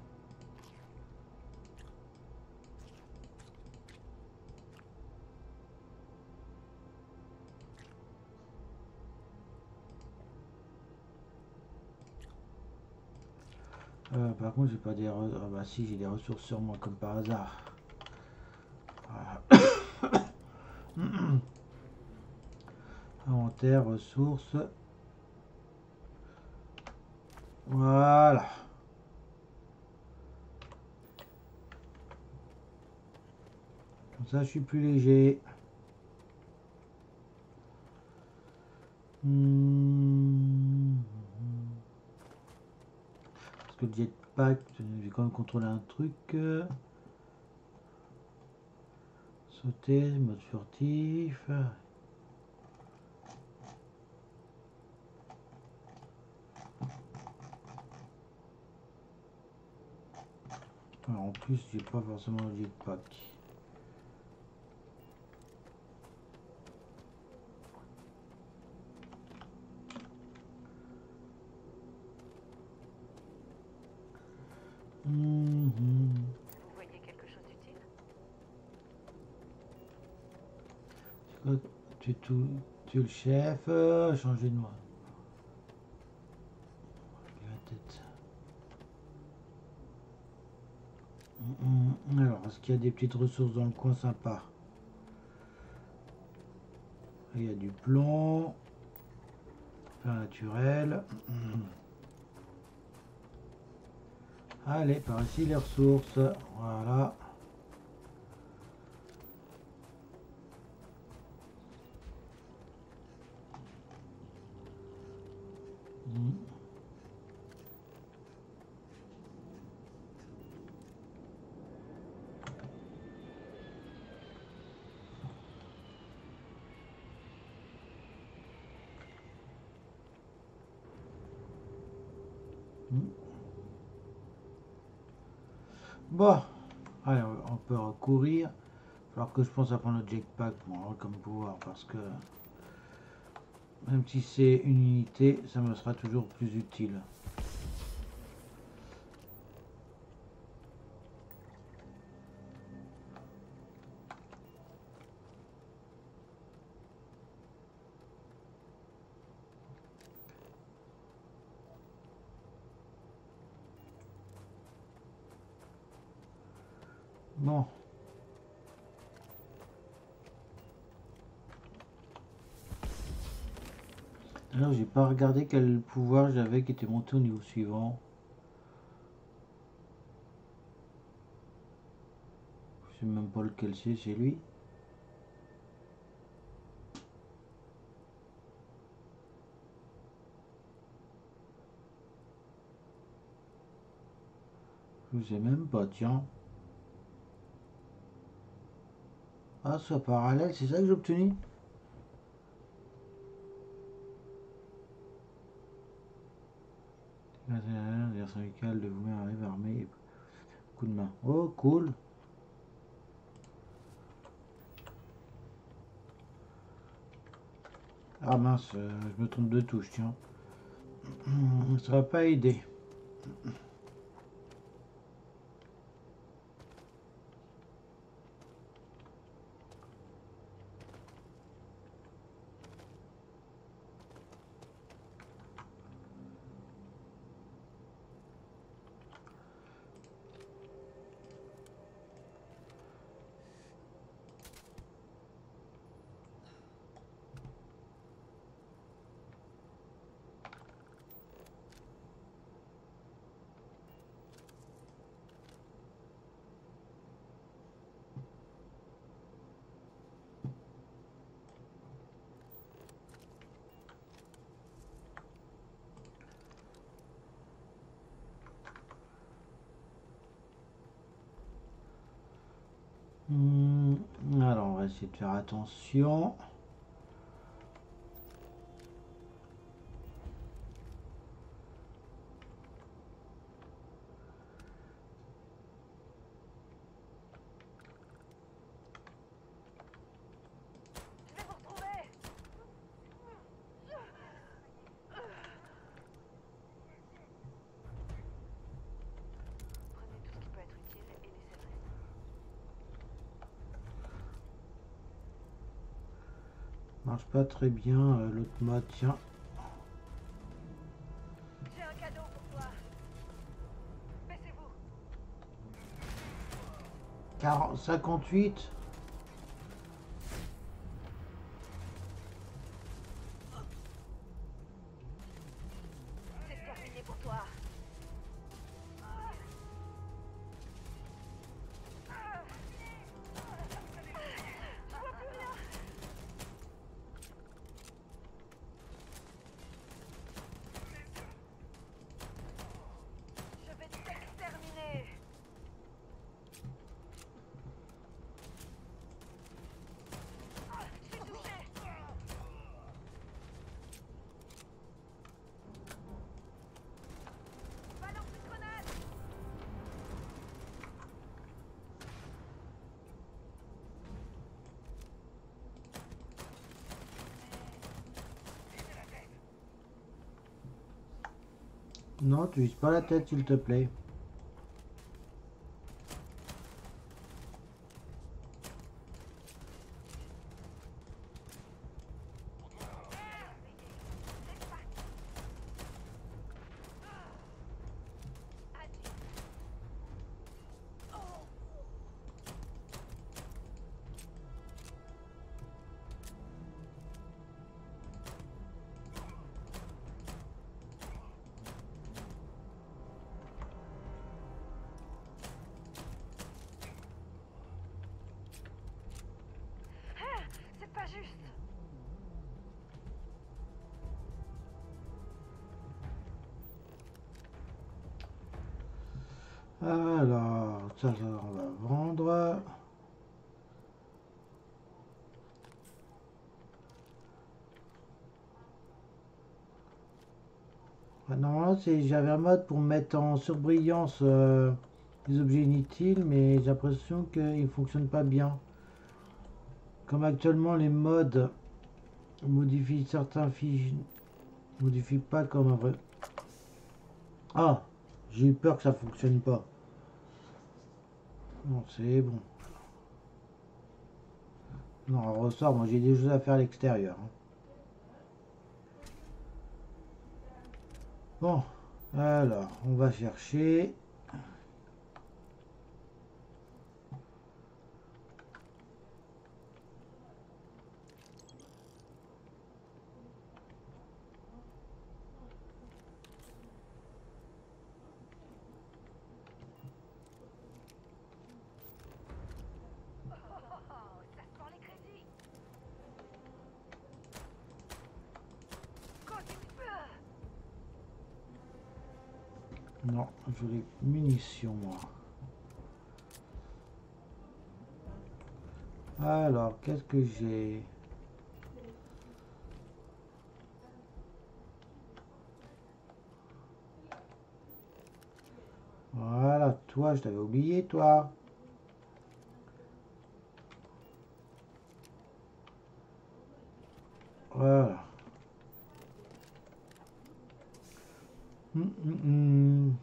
Euh, par contre, j'ai pas des... Ah bah si, j'ai des ressources sur moi, comme par hasard. Inventaire, ressources. Voilà. Comme ça, je suis plus léger. Hmm. Parce que le jetpack, je vais quand même contrôler un truc. Sauter, mode furtif. Plus, j'ai pas forcément le jetpack. Mhm. Vous voyez quelque chose d'utile? Tu es tout, tu es le chef, euh, changer de moi. La tête. Hum, est-ce qu'il y a des petites ressources dans le coin sympa Il y a du plomb, fer naturel. Allez, par ici les ressources. Voilà. Mm. Mm. Bon, allez, on Alors que je pense à prendre le jetpack bon, comme pouvoir parce que même si c'est une unité, ça me sera toujours plus utile. Bon. Alors j'ai pas regardé quel pouvoir j'avais qui était monté au niveau suivant. Je sais même pas lequel c'est, c'est lui. Je sais même pas, tiens. Ah, soit parallèle, c'est ça que j'ai obtenu L'air syndical de vous-même arrive armé. Coup de main. Oh, cool. Ah mince, euh, je me trompe de touche, tiens. Ça va pas aider. Hmm, alors, on va essayer de faire attention. Je vais vous retrouver Prenez tout ce qui peut être utile et laissez le reste. Marche pas très bien euh, l'autre mode, tiens. J'ai un cadeau pour toi. Baissez-vous. 40, 58. Non, tu vises pas la tête, s'il te plaît. Alors, on va vendre. Ah, Normalement, j'avais un mode pour mettre en surbrillance euh, les objets inutiles, mais j'ai l'impression qu'il ne fonctionne pas bien. Comme actuellement, les modes modifient certains fiches, modifient pas comme un vrai. Ah, j'ai eu peur que ça fonctionne pas. C'est bon. Non, on ressort, moi j'ai des choses à faire à l'extérieur. hein. Bon, alors, on va chercher. Oh, ça sent les crédits. Continue. Non, je voulais munitions, moi. Alors, qu'est-ce que j'ai? Voilà, toi, je t'avais oublié, toi. Voilà. Hum, hum, hum.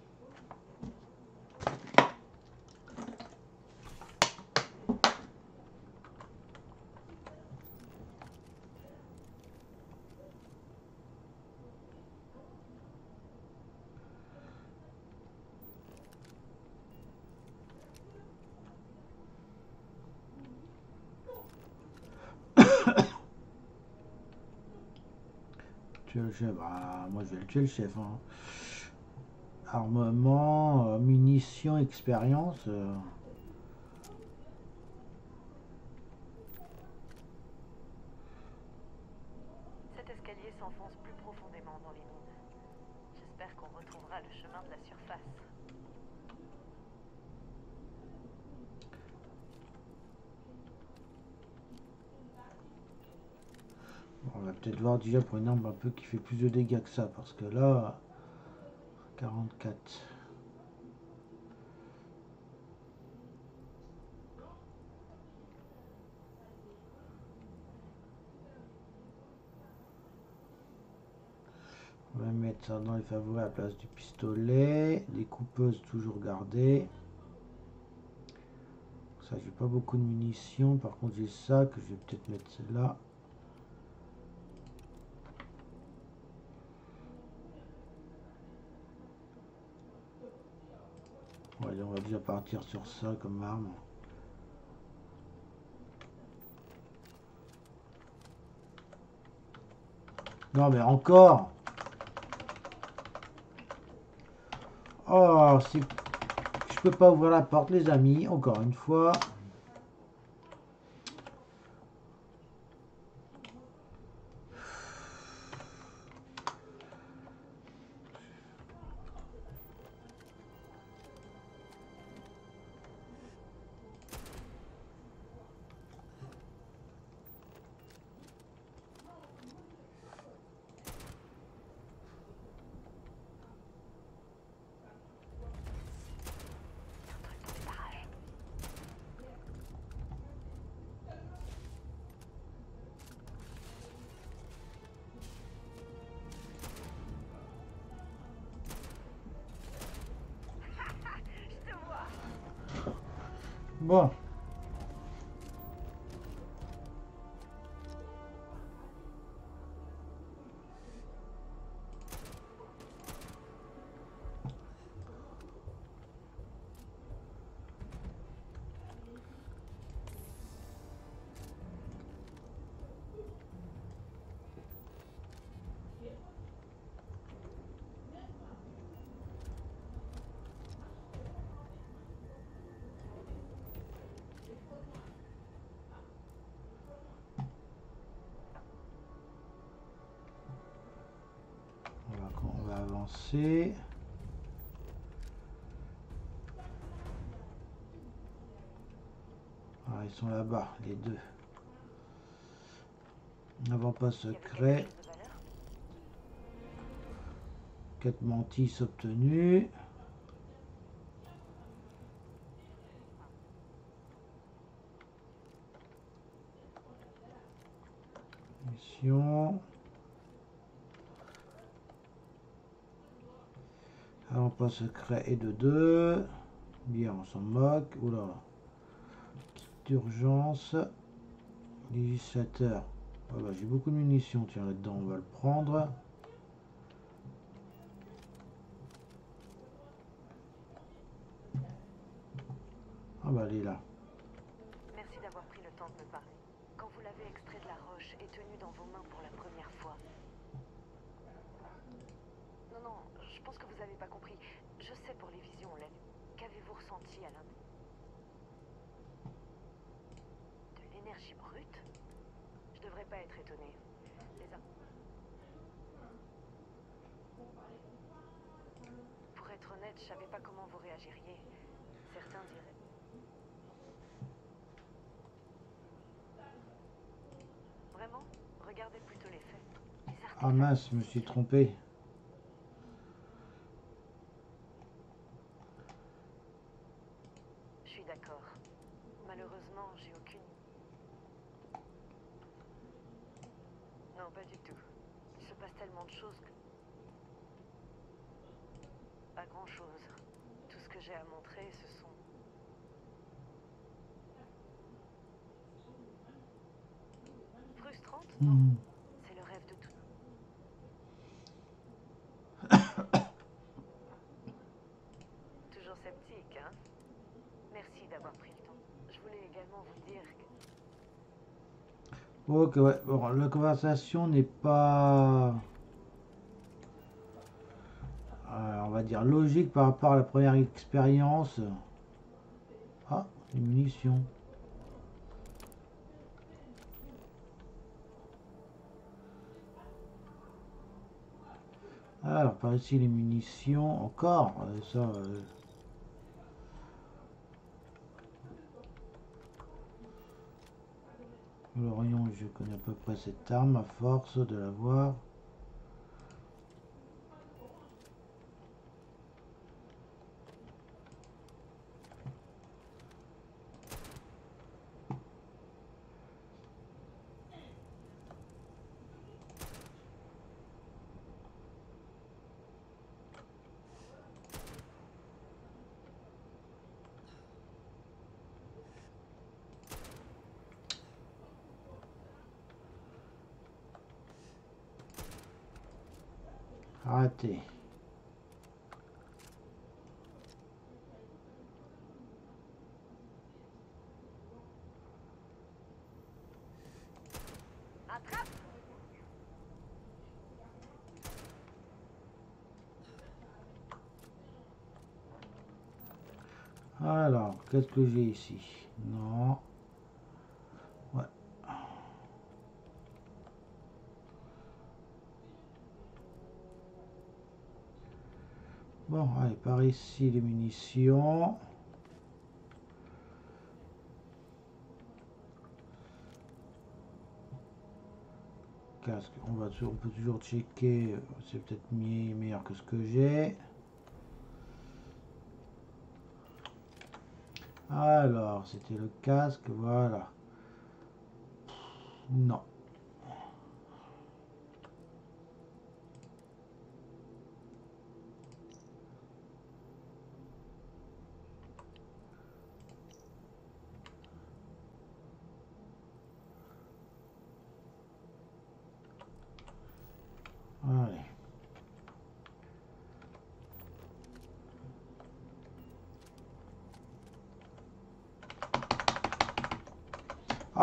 Tuer le chef, ah, moi je vais le tuer le chef. hein. Armement, euh, munitions, expérience. euh. Cet escalier s'enfonce plus profondément dans les mines. J'espère qu'on retrouvera le chemin de la surface. On déjà pour une arme un peu qui fait plus de dégâts que ça, parce que là, 44. On va mettre ça dans les favoris à la place du pistolet. Les coupeuses toujours gardées. Ça, j'ai pas beaucoup de munitions. Par contre, j'ai ça que je vais peut-être mettre là. On va déjà partir sur ça comme arme. Non mais encore Oh, c'est... Je peux pas ouvrir la porte les amis, encore une fois. Avancer. Ah, ils sont là-bas, les deux. Avant-pas secret. Quête mantis obtenue. Mission. Avant-pas secret et de deux? Bien, on s'en moque. Oula. D'urgence. Législateur. Voilà, j'ai beaucoup de munitions. Tiens, là-dedans, on va le prendre. Ah bah, elle est là. Merci d'avoir pris le temps de me parler. Quand vous l'avez extrait de la roche et tenu dans vos mains pour la première fois. Non, non, pense que vous n'avez pas compris. Je sais pour les visions la nuit. Qu'avez-vous ressenti l'un De l'énergie brute? Je devrais pas être étonné. Les Pour être honnête, je savais pas comment vous réagiriez. Certains diraient. Vraiment? Regardez plutôt les faits. Ah mince, je me suis trompé. Je suis d'accord. Malheureusement, j'ai aucune. Non, pas du tout. Il se choses que. Pas grand chose. Tout ce que j'ai à montrer, ce sont. Frustrante Non. Mhm. C'est le rêve de tout. Toujours sceptique, hein Merci d'avoir pris le temps. Je voulais également vous dire que. Ok, ouais. Bon, la conversation n'est pas... euh, on va dire logique par rapport à la première expérience. Ah, des munitions. Alors, par ici, les munitions. Encore euh, Ça... euh, je connais à peu près cette arme, à force de l'avoir. Qu'est-ce que j'ai ici Non. Ouais. Bon, allez, par ici les munitions. Casque, on, va, toujours- on peut toujours checker, c'est peut-être mieux, meilleur que ce que j'ai. Alors, c'était le casque, voilà. Non.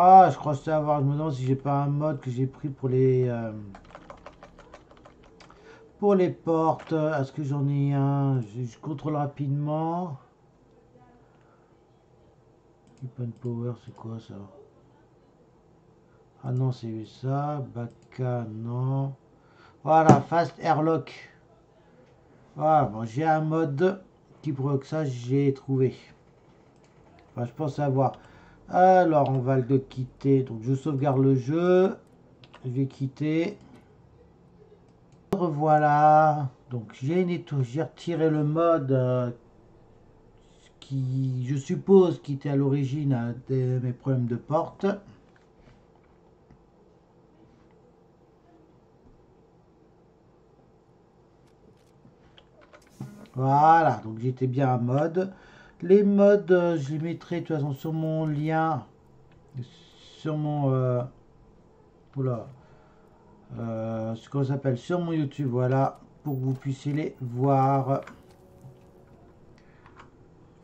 Ah, je crois savoir. Je me demande si j'ai pas un mode que j'ai pris pour les... euh, pour les portes. Est-ce que j'en ai un? Je, contrôle rapidement. Keep and Power, c'est quoi ça? Ah non, c'est ça. Baka, non. Voilà, Fast Airlock. Voilà, bon, j'ai un mode qui provoque ça, j'ai trouvé. Enfin, je pense savoir. Alors, on va le quitter. Donc, je sauvegarde le jeu. Je vais quitter. Revoilà. Donc, j'ai retiré le mode euh, qui, je suppose, qui était à l'origine de mes problèmes de porte. Voilà, donc j'étais bien en mode. Les modes, euh, je les mettrai de toute façon sur mon lien, sur mon, euh, oula, euh, ce qu'on s'appelle sur mon YouTube, voilà, pour que vous puissiez les voir.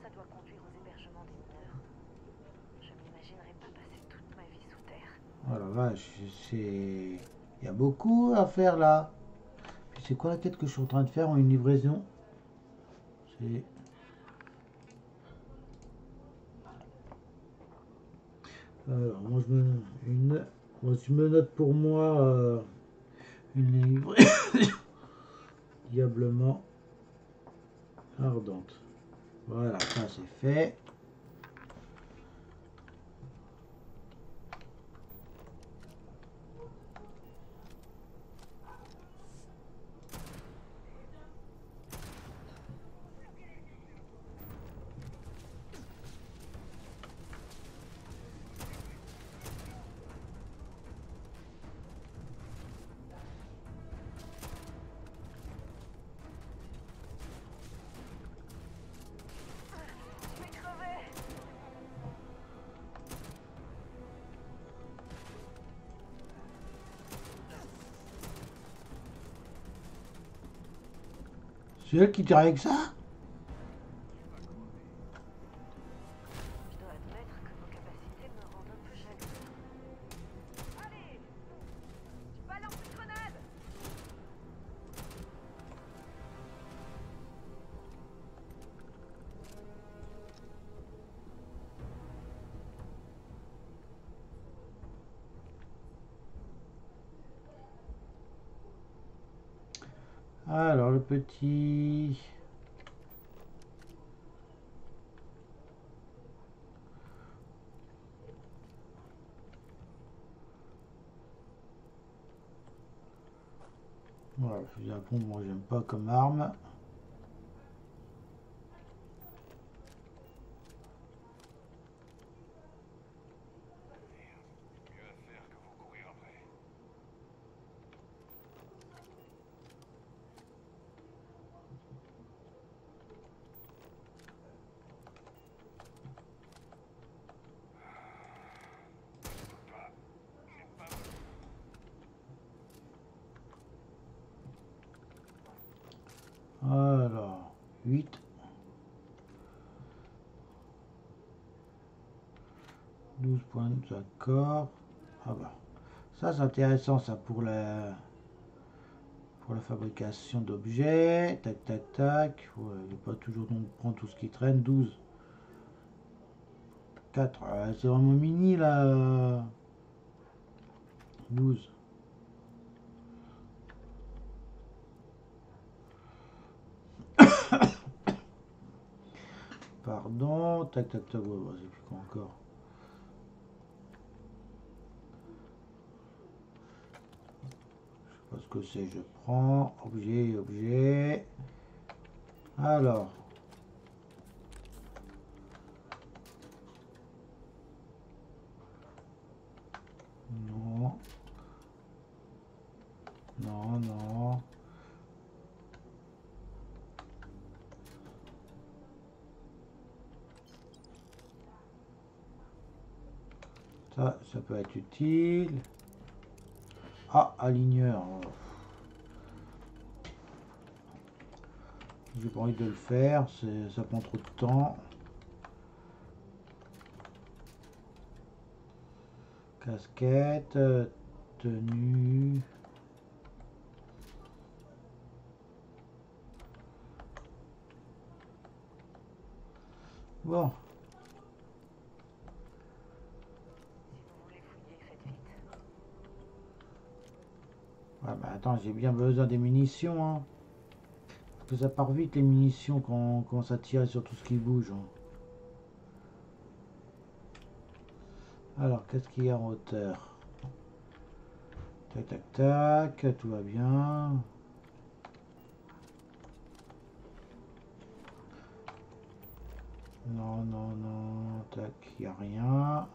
Ça doit conduire aux hébergements des mineurs. Je m'imaginerais pas passer toute ma vie sous terre. Oh la vache, c'est, il y a beaucoup à faire là. Puis c'est quoi la quête que je suis en train de faire en une livraison? C'est Alors, moi je me, une, moi, je me note pour moi euh, une livraison diablement ardente. Voilà, ça c'est fait. Je balance une grenade Alors, le petit... Voilà, le fusil à pompe, moi j'aime pas comme arme. Alors, 8. 12 points, d'accord. Ah bah, c'est intéressant ça pour la pour la fabrication d'objets. Tac tac tac. Ouais, il n'est pas toujours donc prendre tout ce qui traîne. 12. 4. Ah, c'est vraiment mini là. 12. Pardon, tac tac tac, ouais, c'est plus quoi encore. Je sais pas ce que c'est, je prends, objet, objet. Alors. Non. Non, non. Ça, ça peut être utile. Ah, aligneur. J'ai pas envie de le faire, ça prend trop de temps. Casquette, euh, tenue. Bon. Ah bah attends, j'ai bien besoin des munitions. Hein. Ça part vite les munitions quand commence à tirer sur tout ce qui bouge. hein. Alors, qu'est-ce qu'il y a en hauteur? Tac, tac, tac, tout va bien. Non, non, non, tac, il n'y a rien.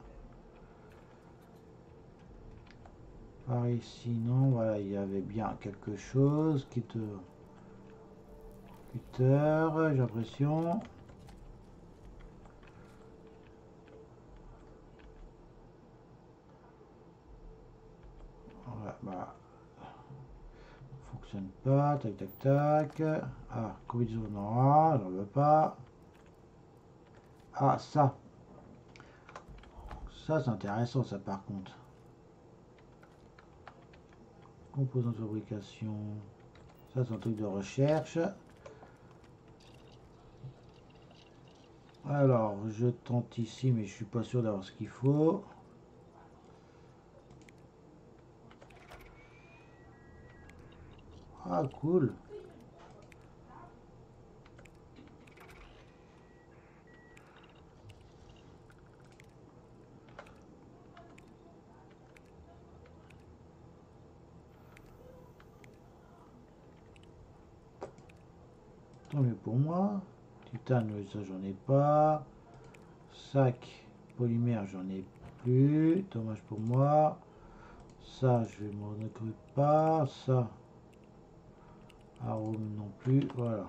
Par ici, non, voilà, il y avait bien quelque chose qui te... Peter, j'ai l'impression. Voilà, bah. Fonctionne pas, tac, tac, tac. Ah, combinaison, non, j'en veux pas. Ah, ça. Ça, c'est intéressant, ça, par contre. Composants de fabrication. Ça, c'est un truc de recherche. Alors, je tente ici, mais je suis pas sûr d'avoir ce qu'il faut. Ah, cool. Tant mieux pour moi. Oui, ça j'en ai pas. Sac polymère, j'en ai plus. Dommage pour moi. Ça, je vais m'en occuper pas. Ça, arôme non plus. Voilà.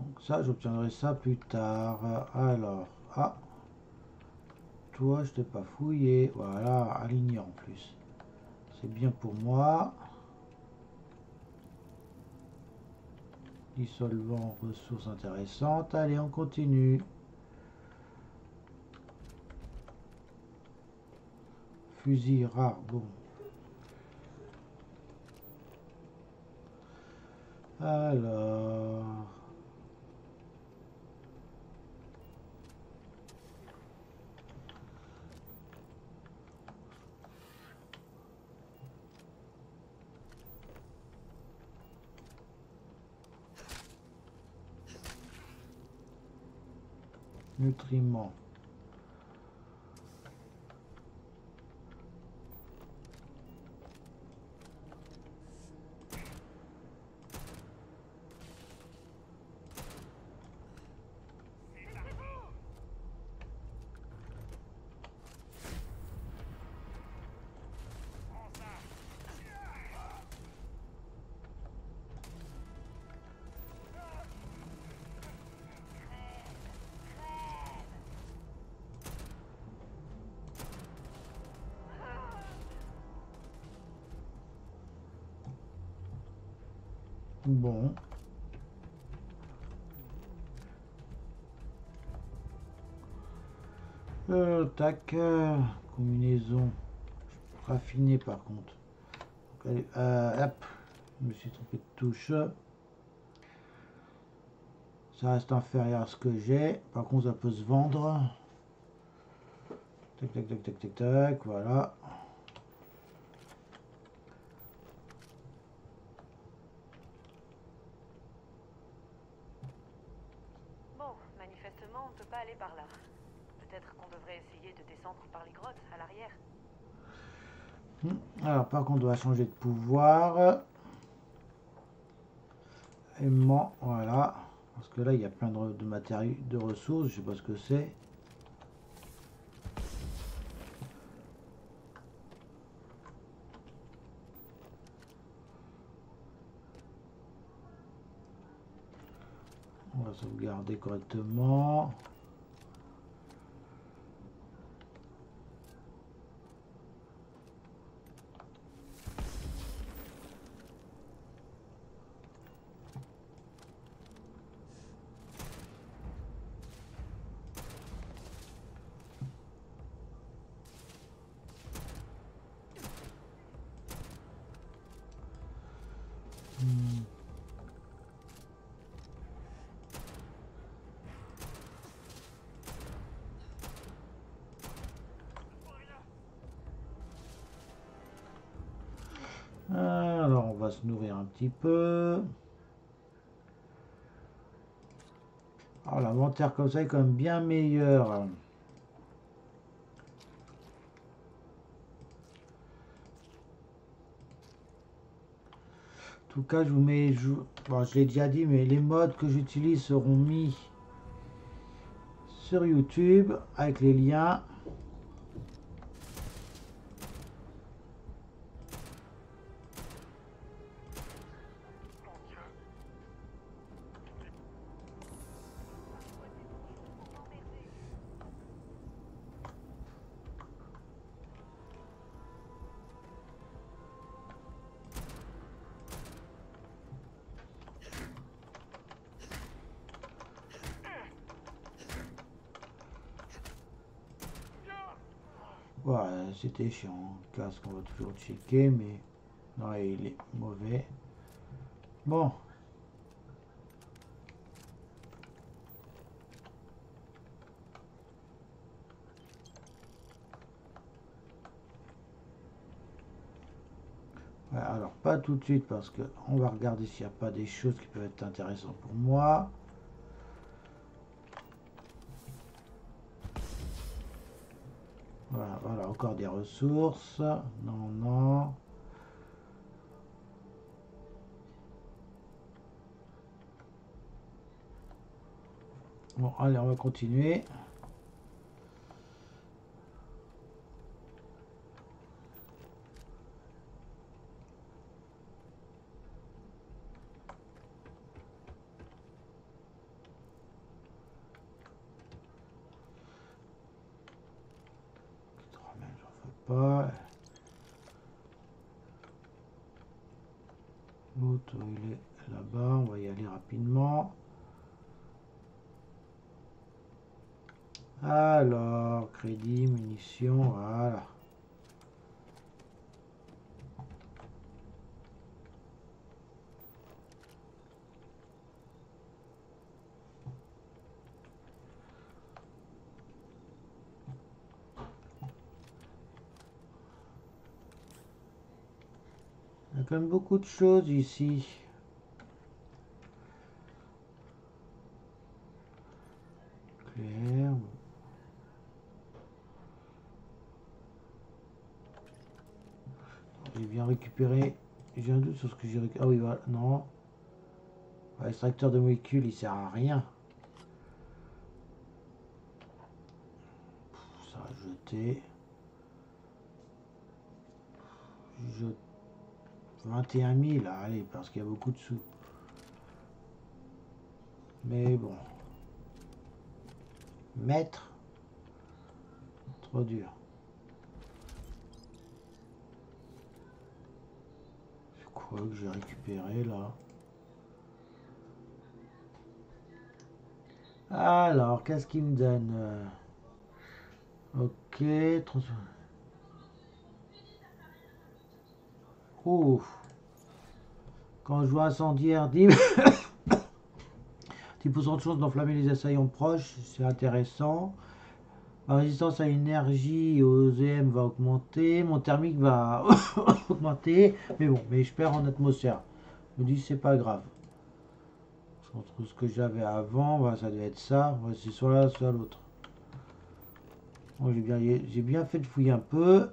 Donc ça, j'obtiendrai ça plus tard. Alors, ah. Toi, je t'ai pas fouillé. Voilà, aligné en plus. C'est bien pour moi. Dissolvant, ressources intéressantes. Allez, on continue. Fusil rare, bon. Alors... Nutriments. Euh, tac, euh, combinaison raffinée par contre. Euh, je me suis trompé de touche. Ça reste inférieur à ce que j'ai. Par contre, ça peut se vendre. Tac, tac, tac, tac, tac, tac, voilà. Bon, manifestement, on ne peut pas aller par là. Peut-être qu'on devrait essayer de descendre par les grottes à l'arrière. Hmm, Alors, par contre, on va changer de pouvoir. Aimant, voilà. Parce que là, il y a plein de, de matériaux, de ressources. Je sais pas ce que c'est. On va sauvegarder correctement. Petit peu. Ah, l'inventaire comme ça est quand même bien meilleur. En tout cas, je vous mets... Je, bon, je l'ai déjà dit, mais les modes que j'utilise seront mis sur YouTube avec les liens. C'était chiant. Le casque, on va toujours checker, mais non, il est mauvais. Bon. Alors pas tout de suite parce que on va regarder s'il n'y a pas des choses qui peuvent être intéressantes pour moi. Encore des ressources. Non, non. Bon, allez, on va continuer. pas. L'autre, il est là-bas. On va y aller rapidement. Alors, crédit, munitions, voilà. Il y a quand beaucoup de choses ici. Claire. J'ai bien récupéré. J'ai un doute sur ce que j'ai récupéré. Ah oui, voilà. Non. L'extracteur de molécules, il sert à rien. Ça a jeté. 21 000, allez, parce qu'il y a beaucoup de sous. Mais bon. Mètre. Trop dur. C'est quoi que j'ai récupéré là Alors, qu'est-ce qu'il me donne? Euh, ok, 30... Quand je vois incendiaire, 10... 10% de chance d'enflammer les assaillants proches, c'est intéressant. Ma résistance à l'énergie aux EM va augmenter. Mon thermique va augmenter. Mais bon, mais je perds en atmosphère. Je me dis, c'est pas grave. Je retrouve ce que j'avais avant. Bah, ça devait être ça. C'est soit là, soit l'autre. J'ai bien, bien fait de fouiller un peu.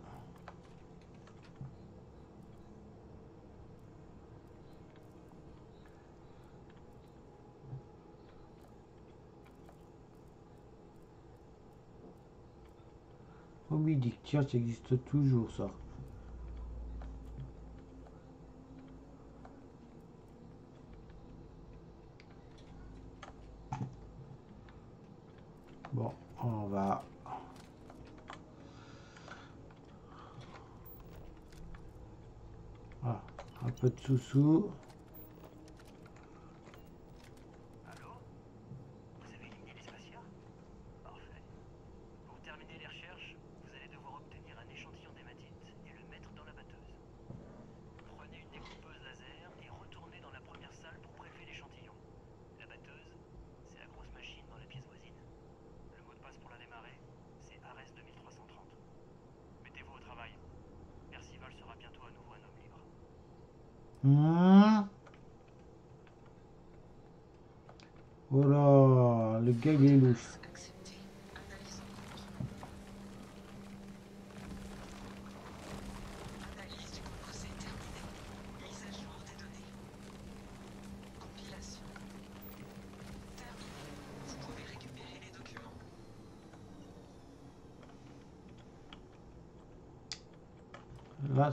Tiens, existe toujours ça. Bon, on va... Ah, un peu de sous-sous.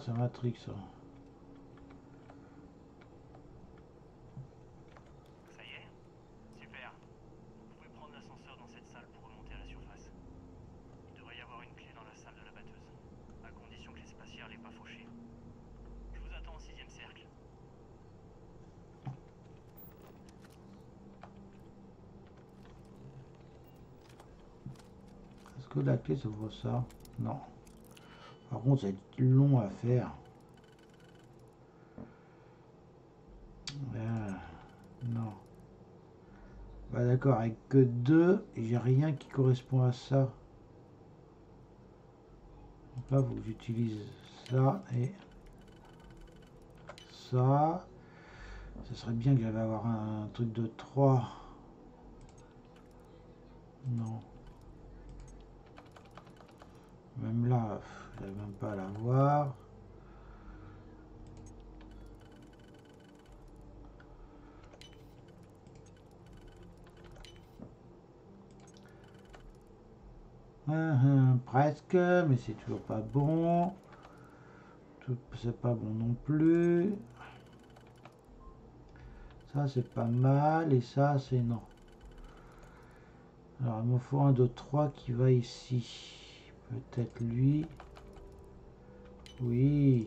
C'est Matrix. ça. Ça y est Super. Vous pouvez prendre l'ascenseur dans cette salle pour remonter à la surface. Il devrait y avoir une clé dans la salle de la batteuse, à condition que les spatiaires l'aient pas fauché. Je vous attends au sixième cercle. Est-ce que la clé ça vaut ça? Non. Contre, long à faire. Non. Bah d'accord, avec que deux, j'ai rien qui correspond à ça. Donc là, faut j'utilise ça et ça. Ce serait bien que j'avais avoir un truc de 3. Non. Même là, même pas à la voir. Ah, ah, presque, mais c'est toujours pas bon. Tout- C'est pas bon non plus. Ça, c'est pas mal. Et ça, c'est non. Alors, il me faut un de 3 qui va ici. Peut-être lui. Oui.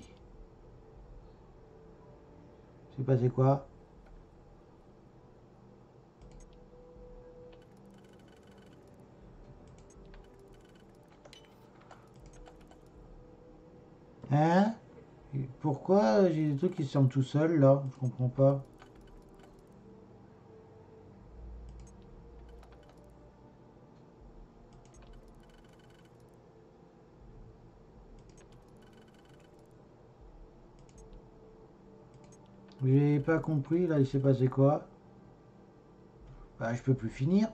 C'est passé quoi? Hein? Pourquoi j'ai des trucs qui se ferment tout seuls là? Je comprends pas. J'ai pas compris là, il s'est passé quoi? Bah je peux plus finir.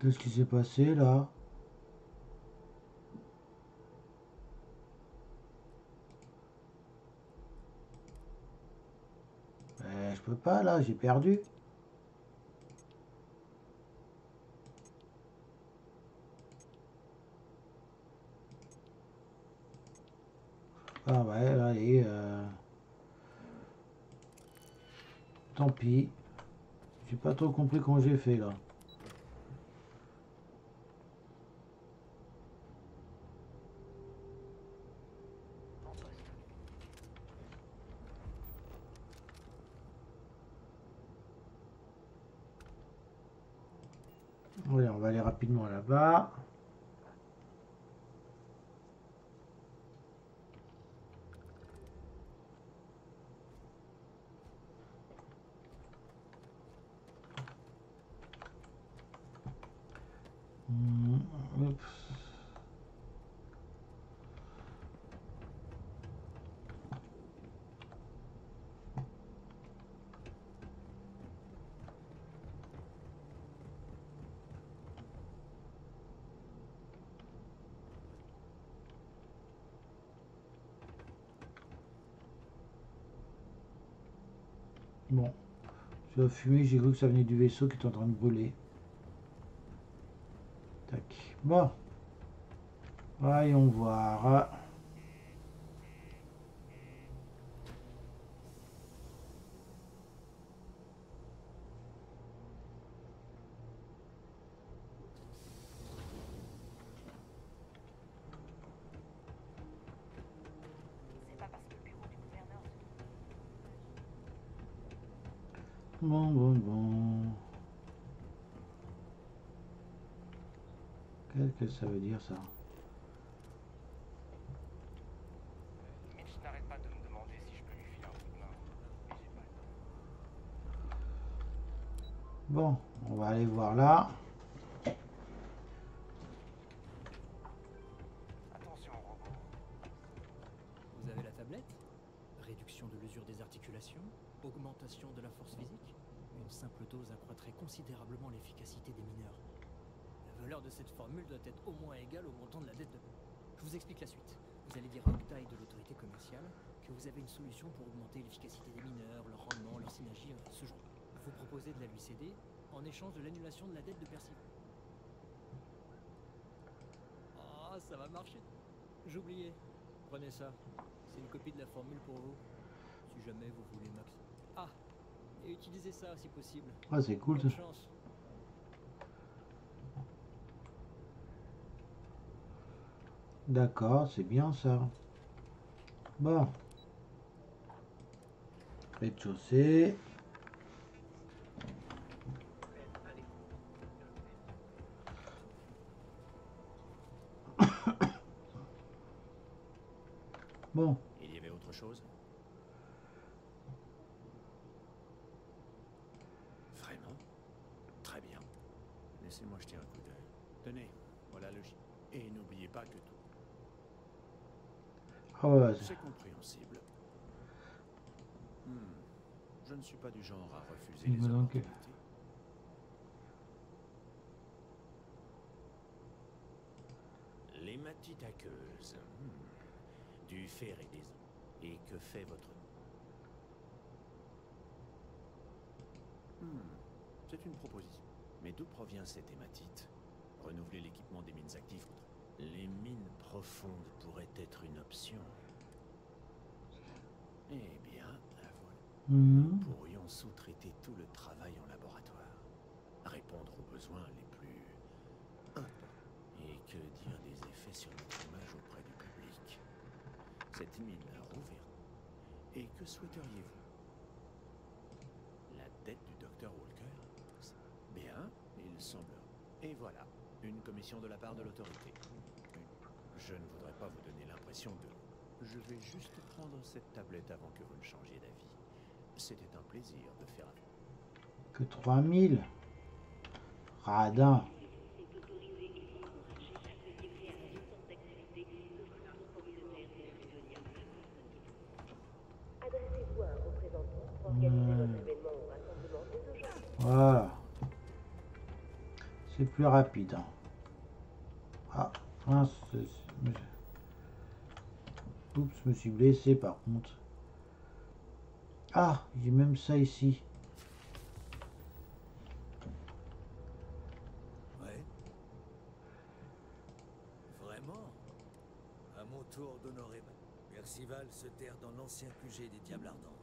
Qu'est-ce qui s'est passé là? Euh, je peux pas là, j'ai perdu. Ah ouais, allez. euh, Tant pis. J'ai pas trop compris comment j'ai fait là. Allez, on va aller rapidement là-bas. Hmm, oups. Bon, je vais fumer, j'ai cru que ça venait du vaisseau qui est en train de brûler. Tac. Bon. Voyons voir. C'est pas parce que le bureau du gouverneur Bon, bon, bon. Qu'est-ce ça veut dire ça Mitch n'arrête pas de me demander si je peux lui filer un coup de main. Mais j'ai pas le temps. Bon, on va aller voir là. Attention au robot. Vous avez la tablette réduction de l'usure des articulations, augmentation de la force physique. Une simple dose accroîtrait considérablement l'efficacité des mineurs. La valeur de cette formule doit être au moins égale au montant de la dette de... Je vous explique la suite. Vous allez dire à Octail de l'autorité commerciale que vous avez une solution pour augmenter l'efficacité des mineurs, leur rendement, leur synergie, euh, ce genre. Vous proposez de la lui céder en échange de l'annulation de la dette de Percival. Ah, ça va marcher. J'oubliais. Prenez ça. C'est une copie de la formule pour vous. Si jamais vous voulez max. Ah Et utilisez ça si possible. Ah, c'est cool, ça. chance. D'accord, c'est bien ça. Bon. Rez-de-chaussée. Bon, Il y avait autre chose Vraiment Très bien. Laissez-moi jeter un coup d'œil. Tenez, voilà le J. Et n'oubliez pas que tout. ah ouais, C'est compréhensible. Hmm. Je ne suis pas du genre à refuser Il les opportunités. L'hématite aqueuse. Hmm. Du fer et des os. Et que fait votre... Hmm. C'est une proposition. Mais d'où provient cette hématite? Renouveler l'équipement des mines actives Les mines profondes pourraient être une option. Eh. Nous pourrions sous-traiter tout le travail en laboratoire. Répondre aux besoins les plus... importants. Et que dire des effets sur notre image auprès du public Cette mine rouverte. Et que souhaiteriez-vous? La dette du docteur Walker? Bien, il semble. Et voilà, une commission de la part de l'autorité. Je ne voudrais pas vous donner l'impression de... Je vais juste prendre cette tablette avant que vous ne changiez d'avis. C'était un plaisir de faire... que 3000. Radin. Voilà. C'est plus rapide. hein. Ah, mince. Oups, je me suis blessé par contre. Ah, j'ai même ça ici. Ouais. Vraiment À mon tour d'honorer. Percival se terre dans l'ancien QG des Diables Ardents.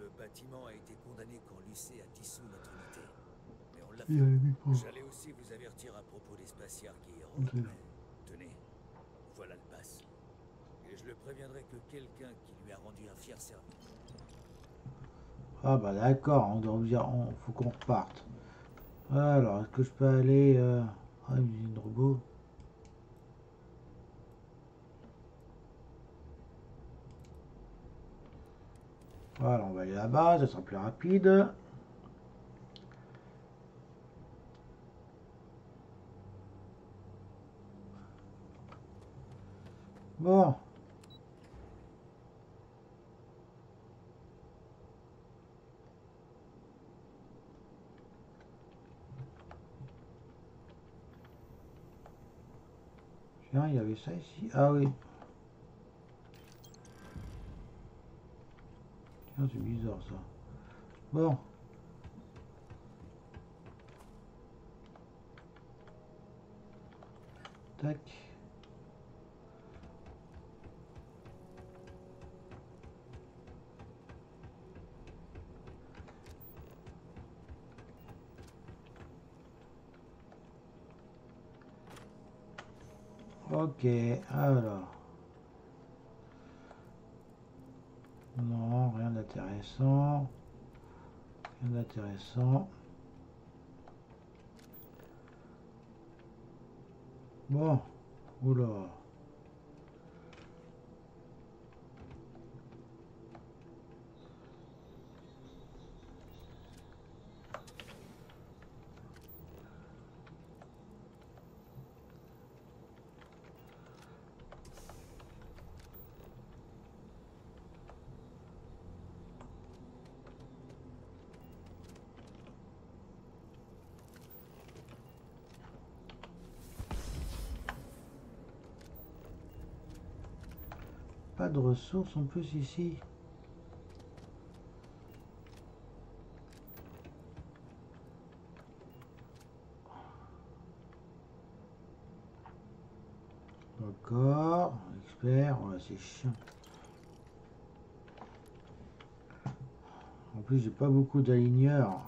Le bâtiment a été condamné quand Lucé a dissous notre unité. Mais on l'a fait. J'allais aussi vous avertir à propos des spatiards qui y Tenez, voilà le pass. Et je le préviendrai que quelqu'un qui lui a rendu un fier service. Ah bah d'accord, on doit dire, on, faut qu'on reparte. Alors, est-ce que je peux aller euh... à une usine de robot Voilà, on va aller là-bas, ça sera plus rapide. Bon. Il y avait ça ici. Ah oui. Tiens, c'est bizarre ça. Bon. Tac. Ok, alors. Non, rien d'intéressant. Rien d'intéressant. Bon, oula. Pas de ressources en plus ici. D'accord, expert, c'est chiant. En plus, j'ai pas beaucoup d'aligneurs.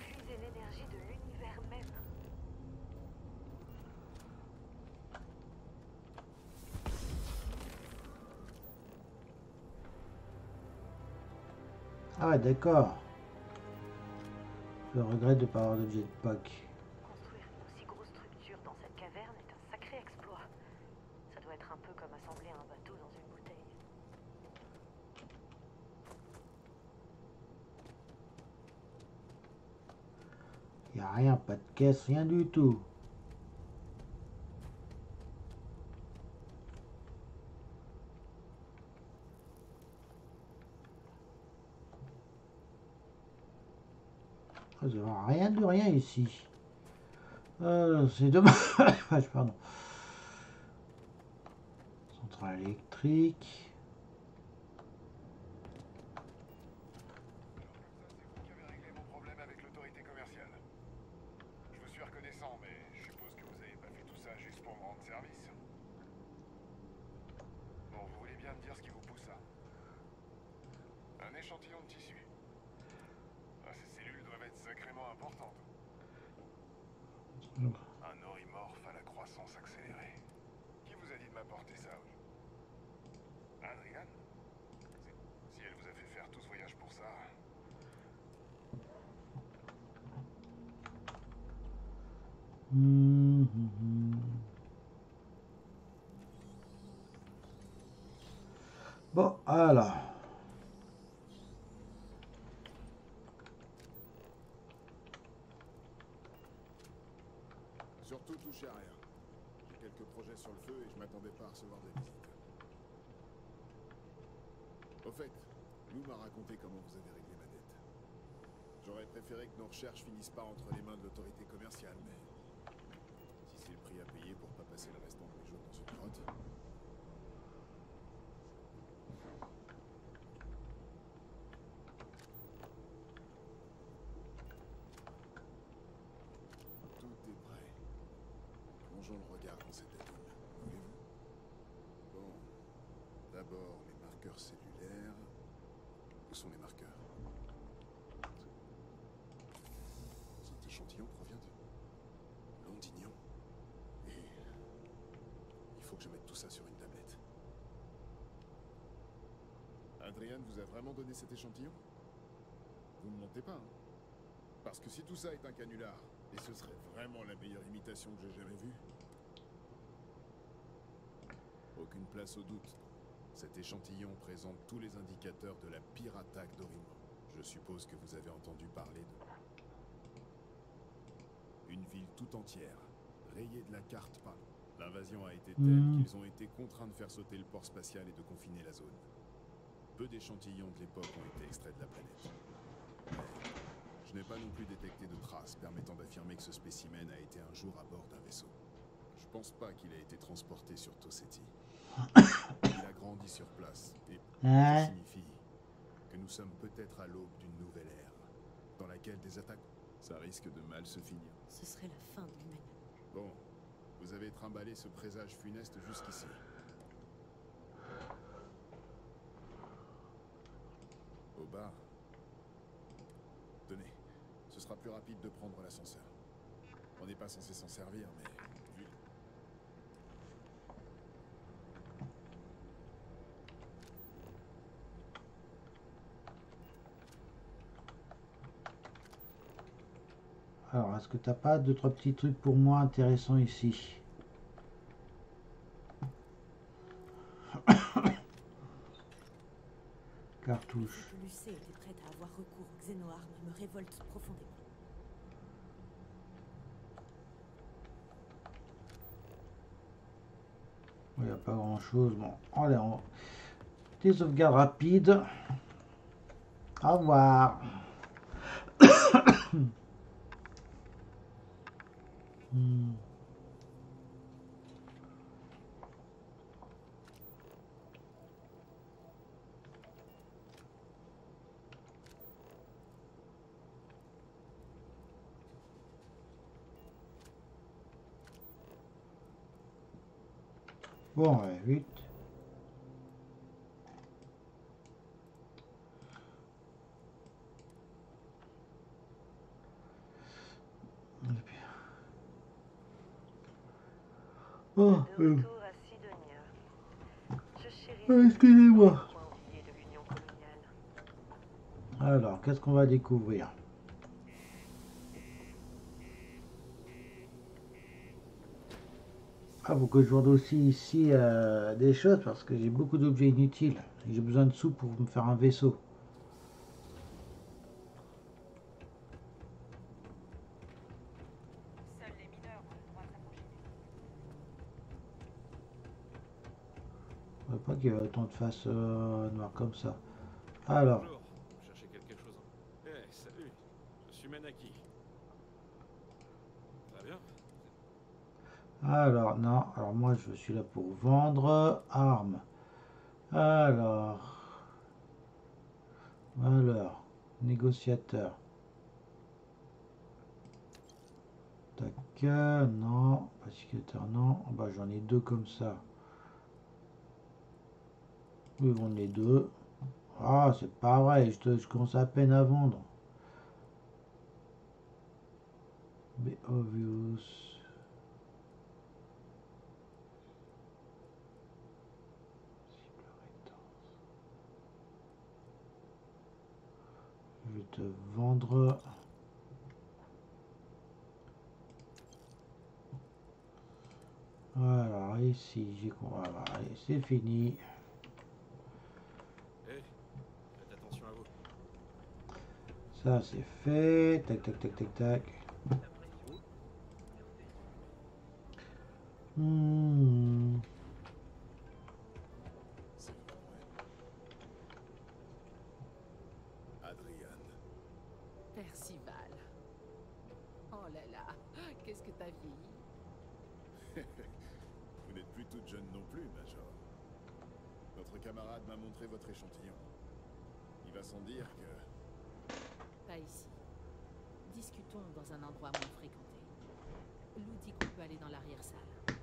Puiser l'énergie de l'univers même. Ah ouais, d'accord. Je regrette de pas avoir de jetpack. Construire une aussi grosse structure dans cette caverne est un sacré exploit. Ça doit être un peu comme assembler un bateau dans une bouteille. Y a rien, pas de caisse, rien du tout. Ah, vous avez Rien ici. Euh, c'est dommage, pardon. Centrale électrique. Qui avez réglé mon problème avec l'autorité commerciale Je vous suis reconnaissant, mais je suppose que vous avez pas fait tout ça juste pour me rendre service. Bon, vous voulez bien me dire ce qui vous pousse à Un échantillon de tissu. Ah, ces cellules doivent être sacrément importantes. Un orimorphe à la croissance accélérée. Qui vous a dit de m'apporter ça Adrian Si elle vous a fait faire tout ce voyage pour ça, Hum, hum, hum. Bon, alors. Surtout touchez à rien. J'ai quelques projets sur le feu et je m'attendais pas à recevoir des visites. Au fait, Lou m'a raconté comment vous avez réglé ma dette. J'aurais préféré que nos recherches finissent pas entre les mains de l'autorité commerciale, mais si c'est le prix à payer pour pas passer le restant de mes jours dans une grotte. Tout est prêt. Plongeons le regard dans cette abîme, voulez-vous Bon, d'abord les marqueurs cellulaires. Où sont les marqueurs Cet échantillon provient de Londignon. Et il faut que je mette tout ça sur une tablette. Adrian vous a vraiment donné cet échantillon? Vous ne mentez pas, hein? Parce que si tout ça est un canular, et ce serait vraiment la meilleure imitation que j'ai jamais vue, aucune place au doute. Cet échantillon présente tous les indicateurs de la pire attaque d'Orimbo. Je suppose que vous avez entendu parler de... Une ville tout entière, rayée de la carte par... L'invasion a été telle Mhm. qu'ils ont été contraints de faire sauter le port spatial et de confiner la zone. Peu d'échantillons de l'époque ont été extraits de la planète. Je n'ai pas non plus détecté de traces permettant d'affirmer que ce spécimen a été un jour à bord d'un vaisseau. Je pense pas qu'il ait été transporté sur Toseti. Il a grandi sur place et ça signifie que nous sommes peut-être à l'aube d'une nouvelle ère dans laquelle des attaques, ça risque de mal se finir. Ce serait la fin de l'humanité. Bon, vous avez trimballé ce présage funeste jusqu'ici. Au bar. Tenez, ce sera plus rapide de prendre l'ascenseur. On n'est pas censé s'en servir, mais vu Alors, est-ce que t'as pas deux, trois petits trucs pour moi intéressants ici Cartouche. Que Lucé était prête à avoir recours aux xénoarmes me révolte profondément. Il n'y a pas grand chose. Bon, allez, on... des sauvegardes rapides. Au revoir. 嗯，不买。Oh, euh, excusez-moi. Alors, qu'est-ce qu'on va découvrir? Ah, faut que je vende aussi ici euh, des choses parce que j'ai beaucoup d'objets inutiles. J'ai besoin de sous pour me faire un vaisseau. Seuls les mineurs ont le droit de s'approcher Ait autant de faces euh, noires comme ça. Alors, Bonjour, vous cherchez quelque chose. Eh, salut, je suis Manaki. Va bien? Alors, non. Alors, moi, je suis là pour vendre armes. Alors, valeur, négociateur. Tac, euh, non, pacificateur, non. Ah Bah, j'en ai deux comme ça. Vendre les deux. Ah, c'est pas vrai, je, te- je commence à peine à vendre. Mais obvious. Je vais te vendre. Voilà, ici, j'ai. Voilà, c'est fini. Eh, faites attention à vous. Ça, c'est fait. Tac, tac, tac, tac, tac. Hmm. Adriane. Percival. Oh là là, qu'est-ce que t'as vieilli? Vous n'êtes plus toute jeune non plus, Major. Votre camarade m'a montré votre échantillon. Il va sans dire que... Pas ici. Discutons dans un endroit moins fréquenté. Lou dit qu'on peut aller dans l'arrière-salle.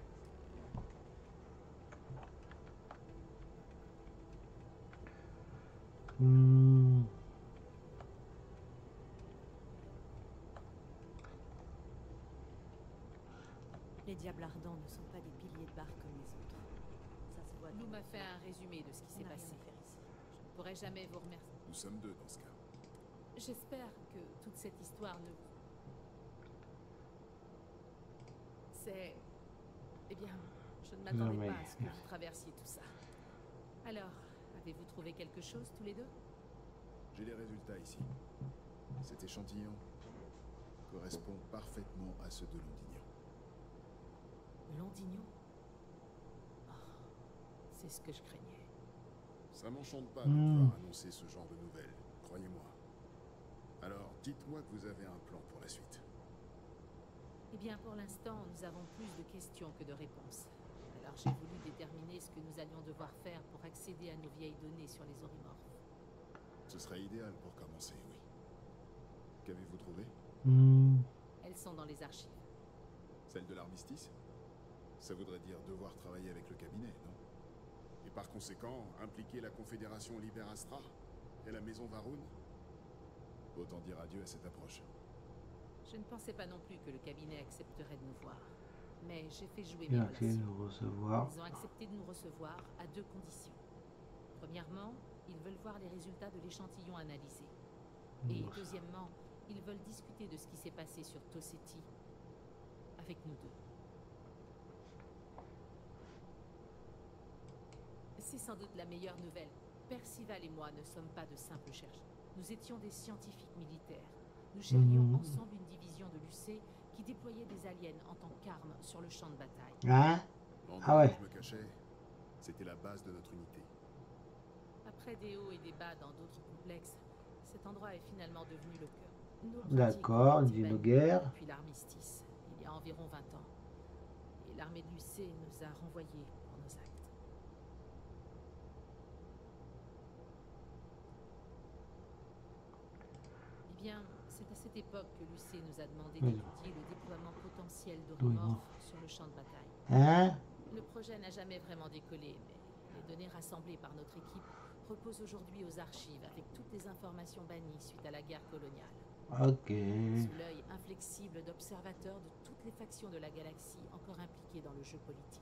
Hmm. Les diables ardents ne sont pas des piliers de bar comme les autres. Ça se voit. Lou m'a fait un résumé de ce qui s'est passé. Je ne pourrai jamais vous remercier. Nous sommes deux dans ce cas. J'espère que toute cette histoire ne vous... C'est... Eh bien, je ne m'attendais mais- pas à ce que vous traversiez tout ça. Alors, avez-vous trouvé quelque chose tous les deux? J'ai les résultats ici. Cet échantillon correspond parfaitement à ceux de Londignon. Londignon Oh, C'est ce que je craignais. Ça m'enchante pas de Hmm. devoir annoncer ce genre de nouvelles, croyez-moi. Alors, dites-moi que vous avez un plan pour la suite. Eh bien, pour l'instant, nous avons plus de questions que de réponses. Alors j'ai voulu déterminer ce que nous allions devoir faire pour accéder à nos vieilles données sur les orimorphes. Ce serait idéal pour commencer, oui. Qu'avez-vous trouvé? Hmm. Elles sont dans les archives. Celle de l'armistice? Ça voudrait dire devoir travailler avec le cabinet, non? Et par conséquent, impliquer la Confédération Liberastra et la Maison Varun? Autant dire adieu à cette approche. Je ne pensais pas non plus que le cabinet accepterait de nous voir. Mais j'ai fait jouer mes relations. nous recevoir. Ils ont accepté de nous recevoir à deux conditions. Premièrement, ils veulent voir les résultats de l'échantillon analysé. Et deuxièmement, ils veulent discuter de ce qui s'est passé sur Toseti avec nous deux. C'est sans doute la meilleure nouvelle. Percival et moi ne sommes pas de simples chercheurs. Nous étions des scientifiques militaires. Nous gérions Mhm. ensemble une division de l'UC qui déployait des aliens en tant qu'armes sur le champ de bataille. Hein? L'endroit Ah ouais. je me cachais, c'était la base de notre unité. Après des hauts et des bas dans d'autres complexes, cet endroit est finalement devenu le cœur. D'accord, une humaines guerre. Depuis l'armistice, il y a environ 20 ans. Et l'armée de l'UC nous a renvoyés pour nos actes. Eh bien, c'est à cette époque que l'UC nous a demandé d'étudier le déploiement potentiel Oui, d'Orimorph sur le champ de bataille. Hein Le projet n'a jamais vraiment décollé, mais les données rassemblées par notre équipe reposent aujourd'hui aux archives avec toutes les informations bannies suite à la guerre coloniale. Ok. Sous l'œil inflexible d'observateurs de toutes les factions de la galaxie encore impliquées dans le jeu politique.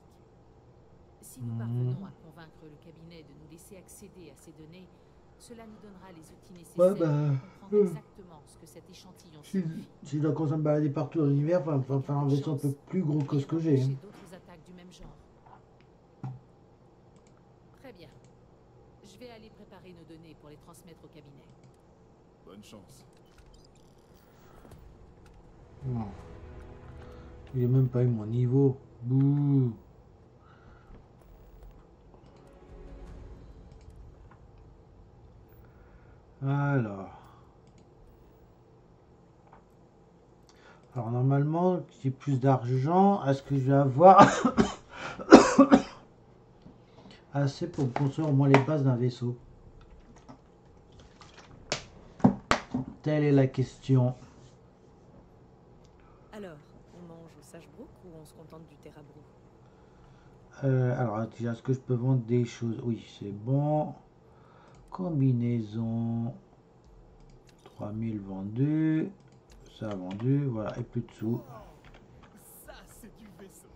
Si nous Mhm. parvenons à convaincre le cabinet de nous laisser accéder à ces données, cela nous donnera les outils nécessaires Ouais, bah, pour comprendre euh, exactement ce que cet échantillon Si, si je dois commencer à me balader partout dans l'univers, il va falloir un vaisseau un peu plus gros que ce que j'ai. hein. d'autres attaques du même genre. Très bien. Je vais aller préparer nos données pour les transmettre au cabinet. Bonne chance. Non. Il a même pas eu mon niveau. Bouh. Alors. Alors normalement, j'ai plus d'argent, est-ce que je vais avoir assez pour construire au moins les bases d'un vaisseau? Telle est la question. Alors, on mange au Sagebrook ou on se contente du Terrabrou Euh, alors, déjà, est-ce que je peux vendre des choses? Oui, c'est bon. Combinaison. 3000 vendus. Ça vendu. Voilà, et plus de sous. Ça, c'est du vaisseau.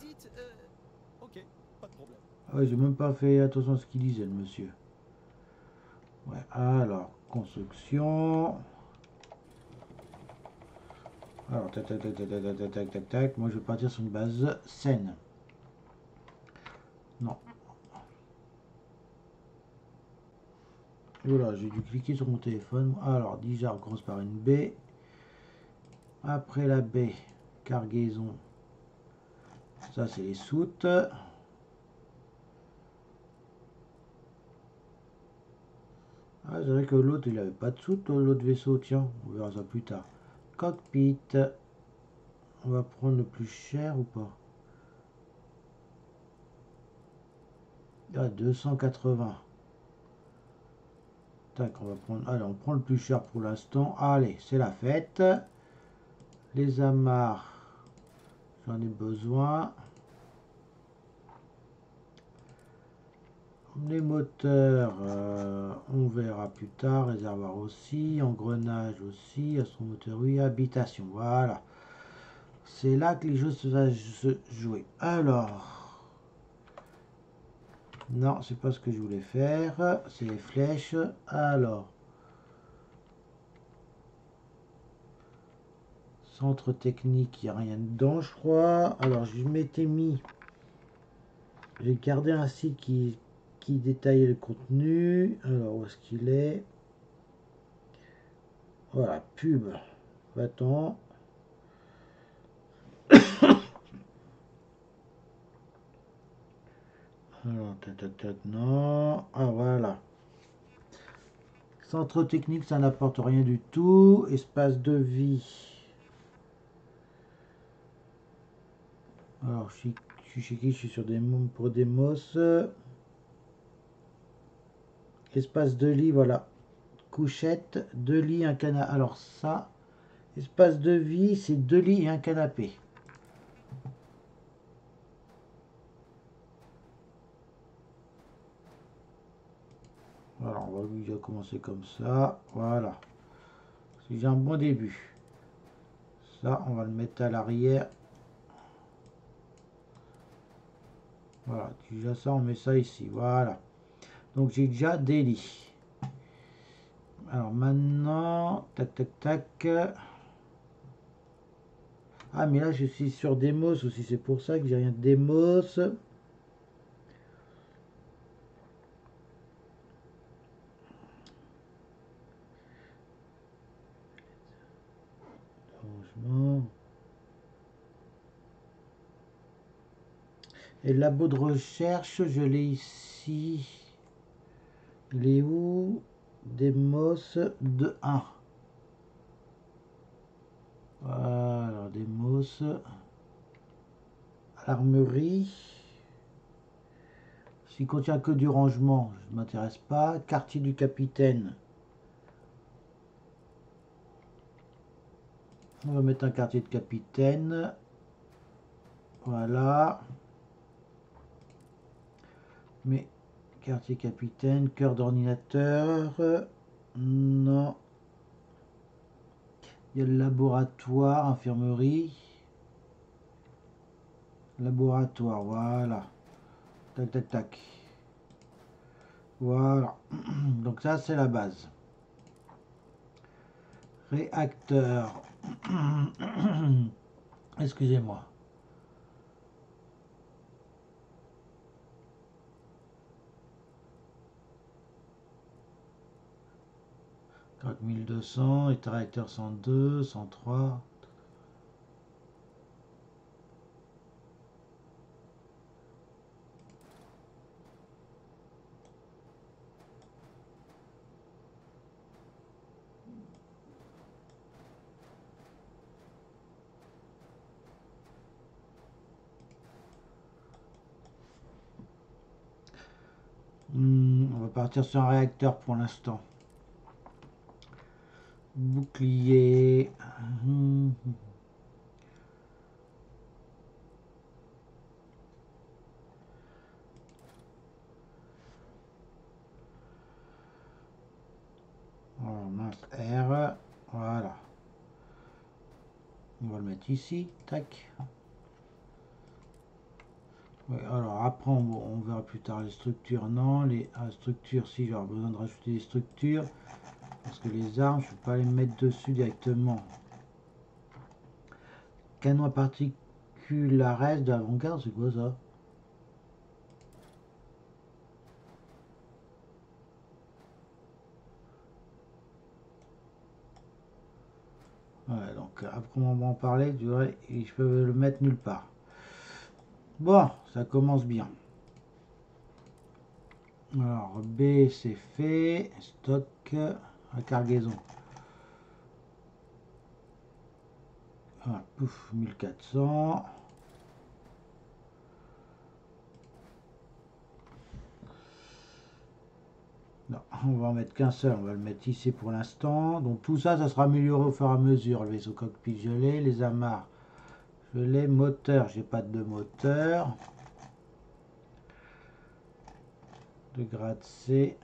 Dites, euh... Ok, pas de problème. Ah ouais, j'ai même pas fait attention à ce qu'il disait, le monsieur. Ouais, alors, construction. Alors, tac, tac, tac, tac, tac, tac, tac, tac, tac. Moi, je vais partir sur une base saine. Non. Voilà, j'ai dû cliquer sur mon téléphone. Alors, on commence par une baie. Après la baie, cargaison. Ça, c'est les soutes. Ah, c'est vrai que l'autre, il avait pas de soute, l'autre vaisseau. Tiens, on verra ça plus tard. Cockpit. On va prendre le plus cher ou pas? Ah, 280. Tac, on va prendre. Allez, on prend le plus cher pour l'instant. Allez, c'est la fête. Les amarres. J'en ai besoin. Les moteurs, euh, on verra plus tard. Réservoir aussi. Engrenage aussi. Astromoteur, oui. Habitation, voilà. C'est là que les se vont se jouer. Alors. Non, c'est pas ce que je voulais faire. C'est les flèches. Alors. Centre technique, il n'y a rien dedans, je crois. Alors, je m'étais mis. J'ai gardé un site qui, qui détaillait le contenu. Alors, où est-ce qu'il est? Voilà, pub. Va-t'en. Alors, non. Ah, voilà. Centre technique, ça n'apporte rien du tout. Espace de vie. Alors, je suis, je suis chez qui? Je suis sur des pour Demos. Espace de lit, voilà. Couchette, deux lits, un canapé. Alors ça, espace de vie, c'est deux lits et un canapé. Déjà commencer comme ça. Voilà. J'ai un bon début. Ça, on va le mettre à l'arrière. Voilà, déjà ça, on met ça ici. Voilà. Donc j'ai déjà des lits. Alors maintenant, tac, tac, tac. Ah, mais là, je suis sur Demos aussi. C'est pour ça que j'ai rien de Demos. Et labo de recherche, je l'ai ici. Il est où? Demos de 1. Voilà, Demos. L'armerie. S'il contient que du rangement, je ne m'intéresse pas. Quartier du capitaine. On va mettre un quartier de capitaine. Voilà. Mais quartier capitaine, cœur d'ordinateur. Non. Il y a le laboratoire, infirmerie. Laboratoire, voilà. Tac, tac, tac. Voilà. Donc ça, c'est la base. Réacteur. Excusez-moi. Quatre mille deux cents, et réacteur cent deux, cent trois. Hmm, on va partir sur un réacteur pour l'instant. Bouclier. Oh, mince, R. Voilà. On va le mettre ici. Tac. Alors après, on, on, verra plus tard les structures. Non, les ah, structures, si j'aurai besoin de rajouter des structures. Parce que les armes, je ne peux pas les mettre dessus directement. Canon à particules reste de l'avant-garde, c'est quoi ça? Ouais, donc après on va en parler, tu vois, et je peux le mettre nulle part. Bon, ça commence bien. Alors, B, c'est fait. Stock cargaison. Ah, pouf, 1400. Non, on va en mettre qu'un seul, on va le mettre ici pour l'instant. Donc tout ça, ça sera amélioré au fur et à mesure. Le vaisseau cockpit gelé, les amarres l'ai moteur, j'ai pas de moteur. De grade C.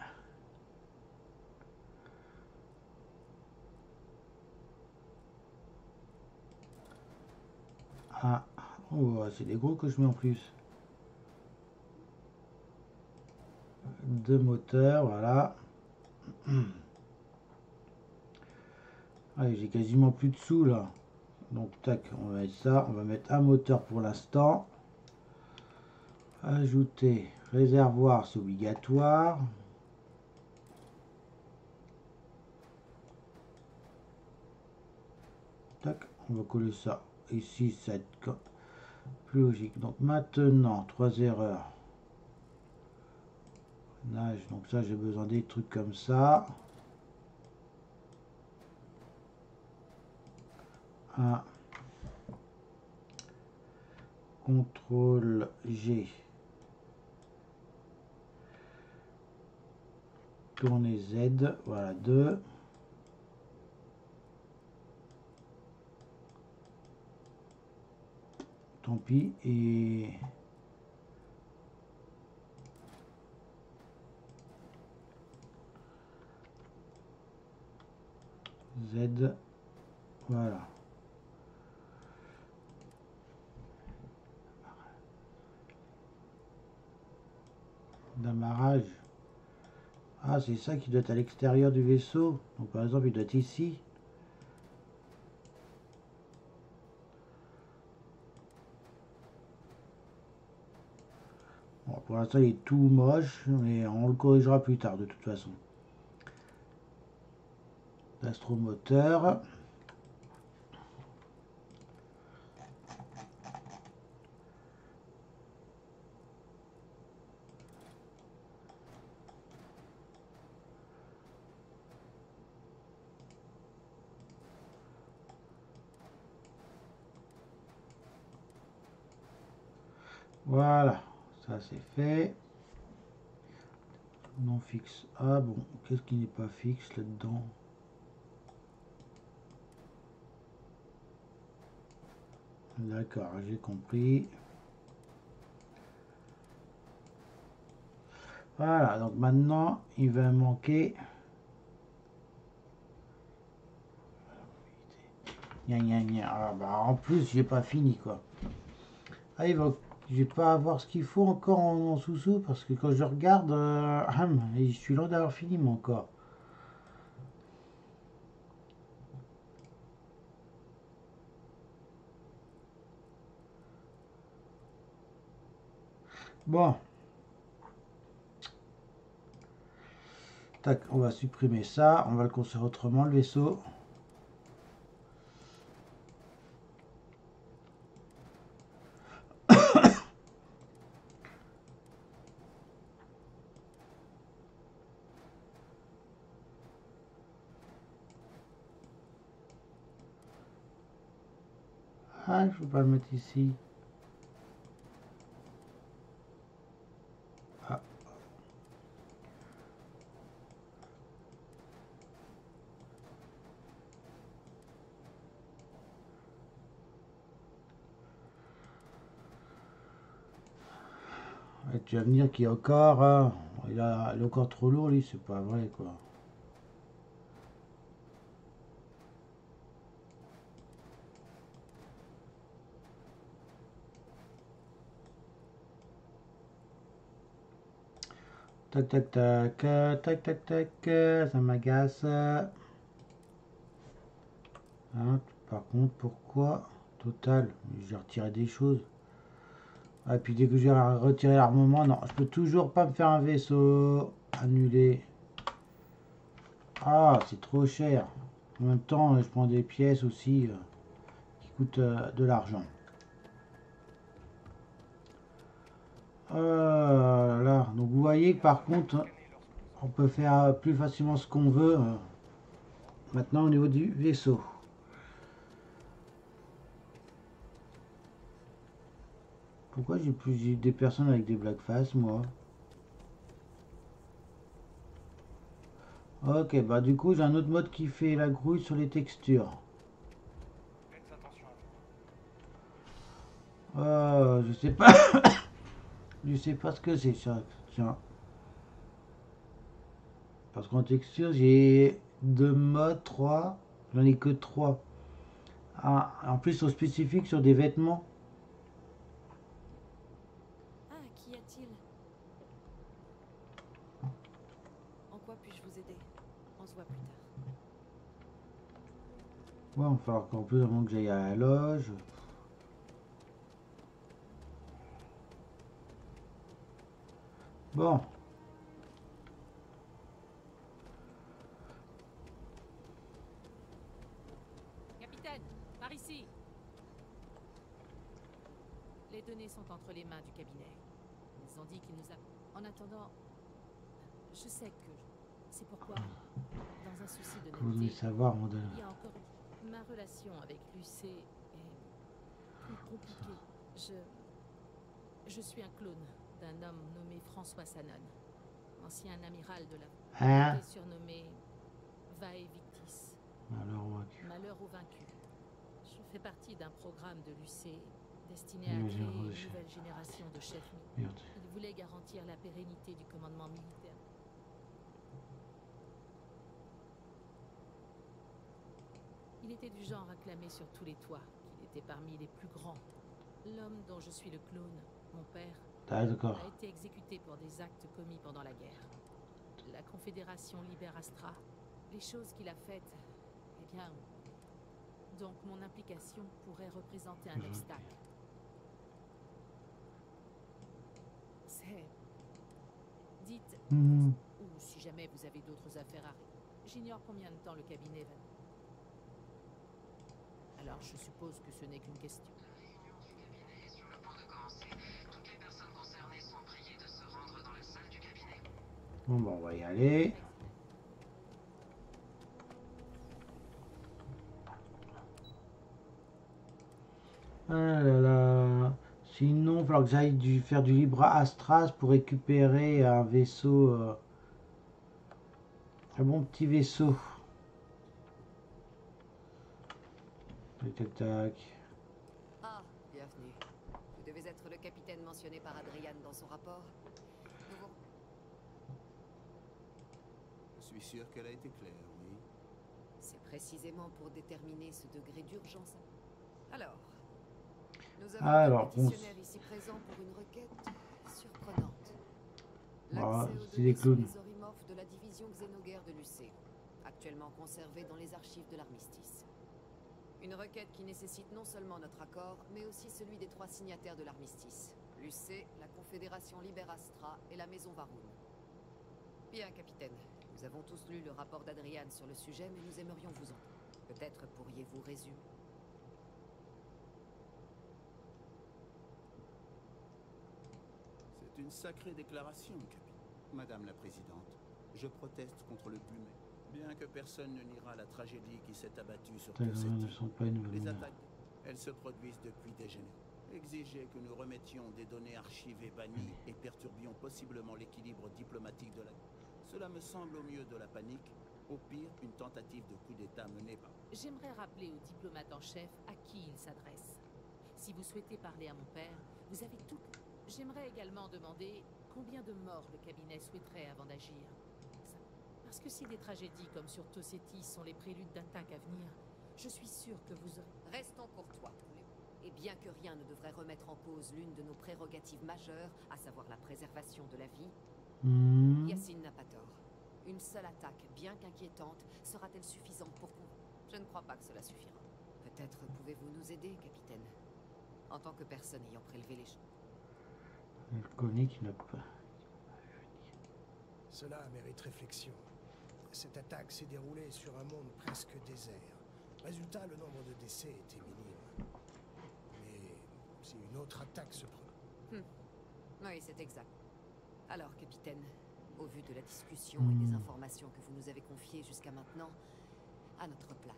Ah, oh, c'est des gros que je mets en plus. Deux moteurs, voilà. j'ai quasiment plus de sous là. Donc tac, on va mettre ça. On va mettre un moteur pour l'instant. Ajouter réservoir, c'est obligatoire. Tac, on va coller ça ici, ça va être plus logique. Donc maintenant, trois erreurs. Donc ça j'ai besoin des trucs comme ça. CTRL G. Tourner Z, voilà, 2. Tant pis, et... Z, voilà. d'amarrage. Ah, c'est ça qui doit être à l'extérieur du vaisseau. Donc par exemple, il doit être ici. Bon, pour l'instant, il est tout moche, mais on le corrigera plus tard de toute façon. L'astromoteur. Voilà, ça c'est fait. Non fixe. Ah bon, qu'est-ce qui n'est pas fixe là-dedans? D'accord, j'ai compris. Voilà, donc maintenant, il va manquer... Ah, bah, en plus, j'ai pas fini, quoi. Ah, il va... Je vais pas avoir ce qu'il faut encore en, sous-sous, parce que quand je regarde, euh, je suis loin d'avoir fini, moi, encore. Bon. Tac, on va supprimer ça. On va le construire autrement, le vaisseau. Pas le mettre ici. Ah. Tu vas qu'il est encore, hein, il, a, il est encore trop lourd, lui, c'est pas vrai, quoi. Tac, tac, tac, tac, tac, tac, ça m'agace. Hein, par contre, pourquoi Total, j'ai retiré des choses. Ah, et puis dès que j'ai retiré l'armement, non, je peux toujours pas me faire un vaisseau. Annulé. Ah, c'est trop cher. En même temps, je prends des pièces aussi euh, qui coûtent euh, de l'argent. Euh, là, donc vous voyez que par contre, on peut faire plus facilement ce qu'on veut. euh, maintenant au niveau du vaisseau. Pourquoi j'ai plus des personnes avec des black face moi? Ok, bah du coup j'ai un autre mode qui fait la grouille sur les textures. Euh, je sais pas. je sais pas ce que c'est ça. Tiens. Parce qu'en texture j'ai deux modes, trois. J'en ai que trois. Ah, en plus au spécifique sur des vêtements. Ah, qu'y a-t-il? En quoi puis-je vous aider? On se voit plus tard. Ouais, on va falloir encore plus avant que j'aille à la loge. Bon. Capitaine, par ici. Les données sont entre les mains du cabinet. Ils ont dit qu'ils nous a... En attendant, je sais que c'est pourquoi, dans un souci de Vous voulez netteté, savoir, madame il y a encore ma relation avec Lucé est plus compliquée. Je, je suis un clone d'un homme nommé François Sanon, ancien amiral de la Hein? Surnommé Vae Victis. Alors, vaincu. Malheur aux vaincus. Je fais partie d'un programme de l'UC destiné à créer une nouvelle génération de chefs. Merde. Il voulait garantir la pérennité du commandement militaire. Il était du genre à clamer sur tous les toits qu'il était parmi les plus grands. L'homme dont je suis le clone, mon père, d'accord. a été exécuté pour des actes commis pendant la guerre. La Confédération libère Astra. Les choses qu'il a faites, eh bien, donc mon implication pourrait représenter un obstacle. C'est... Dites, Mhm. ou si jamais vous avez d'autres affaires à... J'ignore combien de temps le cabinet va... Alors je suppose que ce n'est qu'une question. Bon, bah, on va y aller. Ah là là. Sinon, il va falloir que j'aille faire du libre Astras pour récupérer un vaisseau. euh, un bon petit vaisseau. Tac, tac. Ah, bienvenue. Vous devez être le capitaine mentionné par Adrian dans son rapport. Nous vous- suis sûr qu'elle a été claire, oui. C'est précisément pour déterminer ce degré d'urgence. Alors, nous avons Alors, un on pétitionnaire ici présent pour une requête surprenante. Ah, L'accès aux c'est des clowns. de la division xénoguerre de l'UC, actuellement conservés dans les archives de l'armistice. Une requête qui nécessite non seulement notre accord, mais aussi celui des trois signataires de l'armistice. L'UC, la Confédération Liberastra et la Maison Varoun. Bien, capitaine. Nous avons tous lu le rapport d'Adrian sur le sujet, mais nous aimerions vous en. Peut-être pourriez-vous résumer. C'est une sacrée déclaration, capitaine. Madame la Présidente, je proteste contre le plumet. Bien que personne ne niera la tragédie qui s'est abattue sur toute cette ne île, sont pas une nouvelle les lumière. attaques, elles se produisent depuis des générations. Exiger que nous remettions des données archivées bannies et perturbions possiblement l'équilibre diplomatique de la... Cela me semble au mieux de la panique, au pire une tentative de coup d'État menée par... J'aimerais rappeler au diplomate en chef à qui il s'adresse. Si vous souhaitez parler à mon père, vous avez tout. J'aimerais également demander combien de morts le cabinet souhaiterait avant d'agir. Parce que si des tragédies comme sur Tossetti sont les préludes d'attaques à venir, je suis sûr que vous aurez... Restons courtois, Et bien que rien ne devrait remettre en cause l'une de nos prérogatives majeures, à savoir la préservation de la vie, Yacine n'a pas tort. Une seule attaque, bien qu'inquiétante, sera-t-elle suffisante pour qu'on... Je ne crois pas que cela suffira. Peut-être pouvez-vous nous aider, capitaine. En tant que personne ayant prélevé les choses. Connaît qu'il n'a pas. Cela mérite réflexion. Cette attaque s'est déroulée sur un monde presque désert. Résultat, le nombre de décès était minime. Mais si une autre attaque se produit... Hmm. Oui, c'est exact. Alors, capitaine, au vu de la discussion et des Hmm. informations que vous nous avez confiées jusqu'à maintenant, à notre place.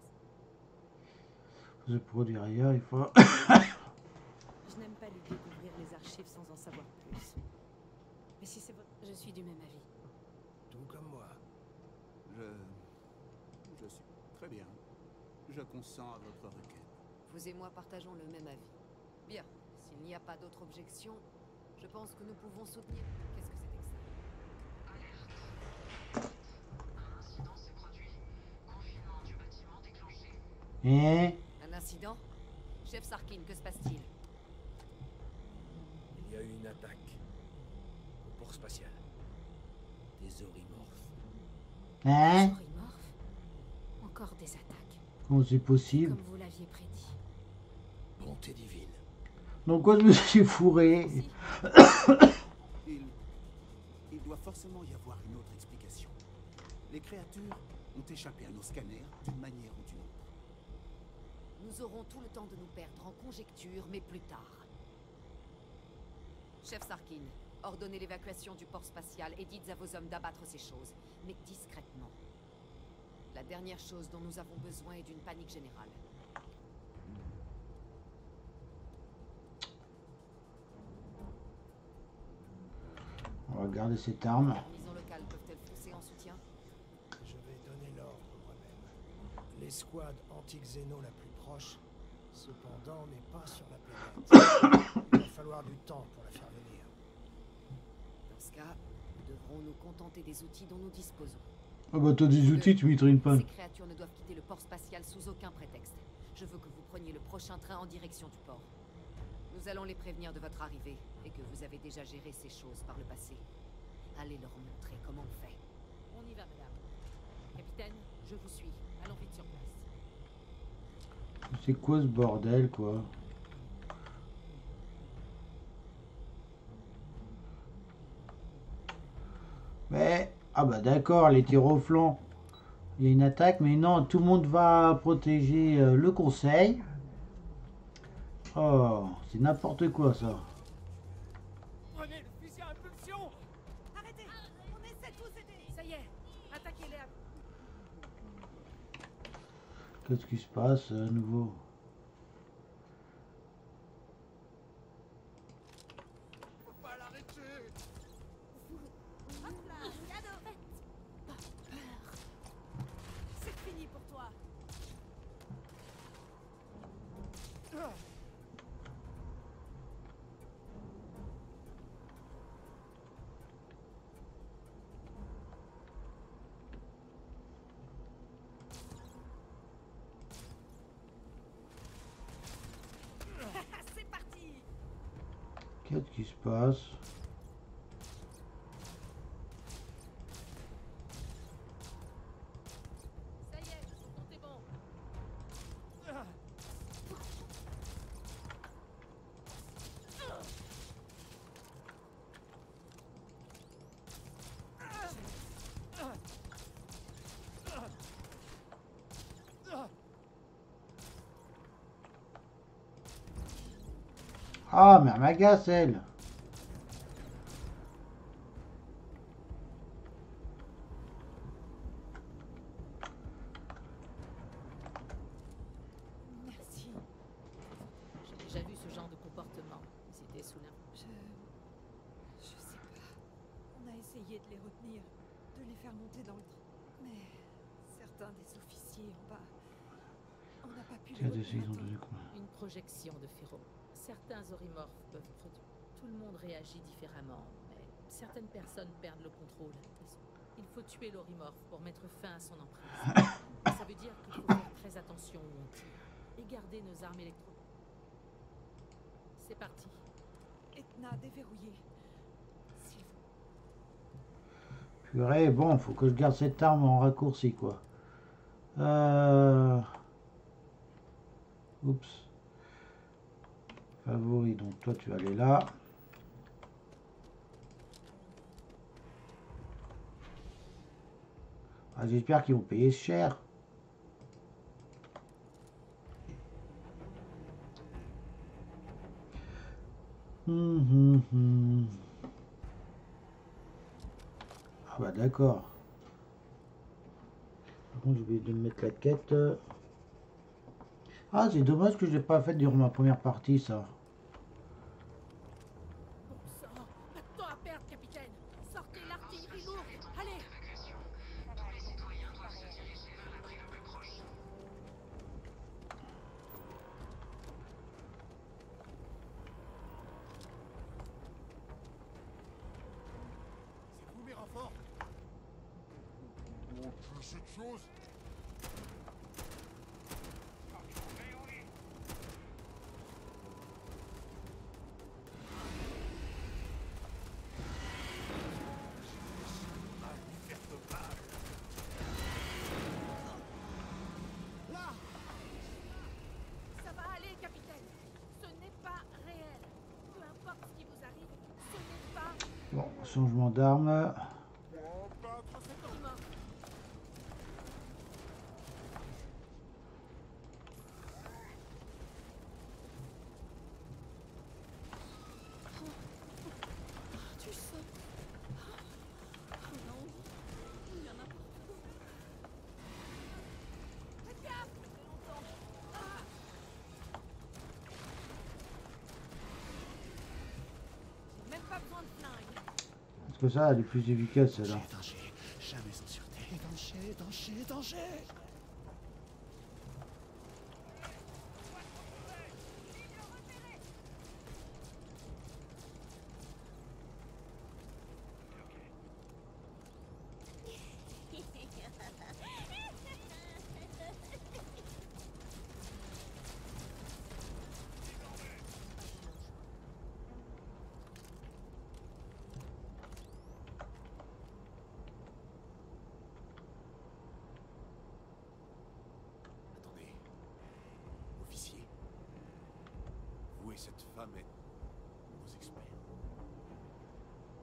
Se produire ailleurs, il faut. Je n'aime pas l'idée d'ouvrir les archives sans en savoir plus. Mais si c'est votre... Je suis du même avis. Tout comme moi. Je... Je suis... Très bien. Je consens à votre requête. Vous et moi partageons le même avis. Bien, s'il n'y a pas d'autre objection, je pense que nous pouvons soutenir. Qu'est-ce que c'était que ça Un incident s'est produit. Confinement du bâtiment Hein Un incident? Chef Sarkin, que se passe-t-il? Il y a eu une attaque. Au port spatial. Des orimorphes. Hein Orimorphes? Encore des attaques, Comment c'est possible? Comme vous l'aviez prédit. Bonté divine. Donc, quoi, je me suis fourré? Il... Il doit forcément y avoir une autre explication. Les créatures ont échappé à nos scanners d'une manière ou d'une autre. Nous aurons tout le temps de nous perdre en conjecture, mais plus tard. Chef Sarkin, ordonnez l'évacuation du port spatial et dites à vos hommes d'abattre ces choses, mais discrètement. La dernière chose dont nous avons besoin est d'une panique générale. On va garder cette arme. Les garnisons locales peuvent-elles foncer en soutien? Je vais donner l'ordre moi-même. L'escouade anti-xéno la plus proche, cependant, n'est pas sur la planète. Il va falloir du temps pour la faire venir. Dans ce cas, nous devrons nous contenter des outils dont nous disposons. Ah bah, t'as des outils, tu panne. Ces créatures ne doivent quitter le port spatial sous aucun prétexte. Je veux que vous preniez le prochain train en direction du port. Nous allons les prévenir de votre arrivée et que vous avez déjà géré ces choses par le passé. Allez leur montrer comment on fait. On y va, madame. Capitaine, je vous suis. Allons vite sur place. C'est quoi ce bordel, quoi Mais, ah bah d'accord, les tirs. Il y a une attaque, mais non, tout le monde va protéger euh, le conseil. Oh, c'est n'importe quoi ça. Qu'est-ce qui se passe euh, à nouveau Faut pas l'arrêter Hop là Cadeau C'est fini pour toi Qu'est-ce qui se passe Ça y est, ton compte est bon. Ah, mais elle m'agace, elle Merci. J'ai déjà vu ce genre de comportement. C'était sous l'in... Je. Je sais pas. On a essayé de les retenir, de les faire monter dans le train. Mais certains des officiers en bas. On n'a pas pu Il y a les des retenir. saisons de quoi Une projection de phéromones. Certains orimorphes peuvent produire. Tout le monde réagit différemment, mais certaines personnes perdent le contrôle. Il faut tuer l'orimorphe pour mettre fin à son emprise. Ça veut dire qu'il faut faire très attention où on tire et garder nos armes électro. C'est parti. Etna déverrouillée. S'il vous Purée, bon, faut que je garde cette arme en raccourci, quoi. Euh... Oups. Favori, donc toi tu vas aller là. Ah, J'espère qu'ils vont payer cher. Hum, hum, hum. Ah bah d'accord. Par contre, j'ai oublié de me mettre la quête. Ah, c'est dommage que je l'ai pas fait durant ma première partie, ça. Bon sang, pas de temps à perdre, capitaine. Sortez l'artillerie lourde. Allez. Tous les citoyens doivent se diriger vers l'abri le plus proche. C'est vous mes renforts Oh, plus cette chose Ça va aller, capitaine. Ce n'est pas réel. Peu importe ce qui vous arrive, ce n'est pas Bon, changement d'arme. humain. Tu sens. Oh non. Il y en a partout. Faites gaffe, ça fait longtemps. Ah. J'ai même pas besoin de flingue. Parce que ça, elle est plus efficace, celle-là Attendez. Officier. Vous et cette femme est... Vos experts.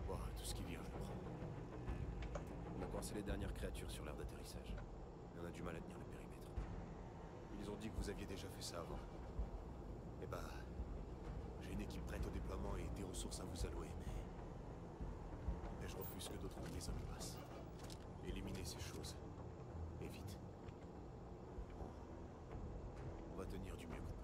Bon, tout ce qui vient, je le. On a les dernières créatures sur l'aire d'atterrissage. On a du mal à tenir le périmètre. Ils ont dit que vous aviez déjà fait ça avant. Eh bah... J'ai une équipe prête au déploiement et des ressources à vous allouer, mais... Mais je refuse que d'autres liaisons me passent. Éliminez ces choses. Et vite. On va tenir du mieux qu'on peut.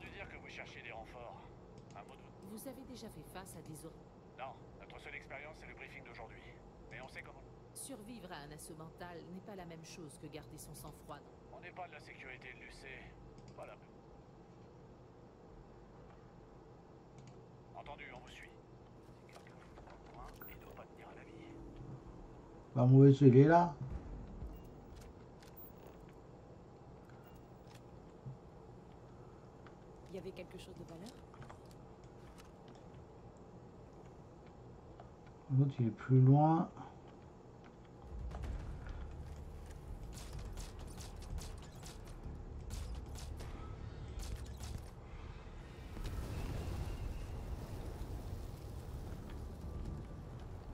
J'ai cherchiez des renforts. Un mot de vous avez déjà fait face à des. Non, notre seule expérience, c'est le briefing d'aujourd'hui. Mais on sait comment. Survivre à un assaut mental n'est pas la même chose que garder son sang-froid. On On n'est pas de la sécurité de l'UC. Pas la. Entendu, on vous suit. Si quelqu'un le coin, il doit pas tenir à la vie. Bah, vaisseau, il est là. Il y avait quelque chose de valeur Plus loin.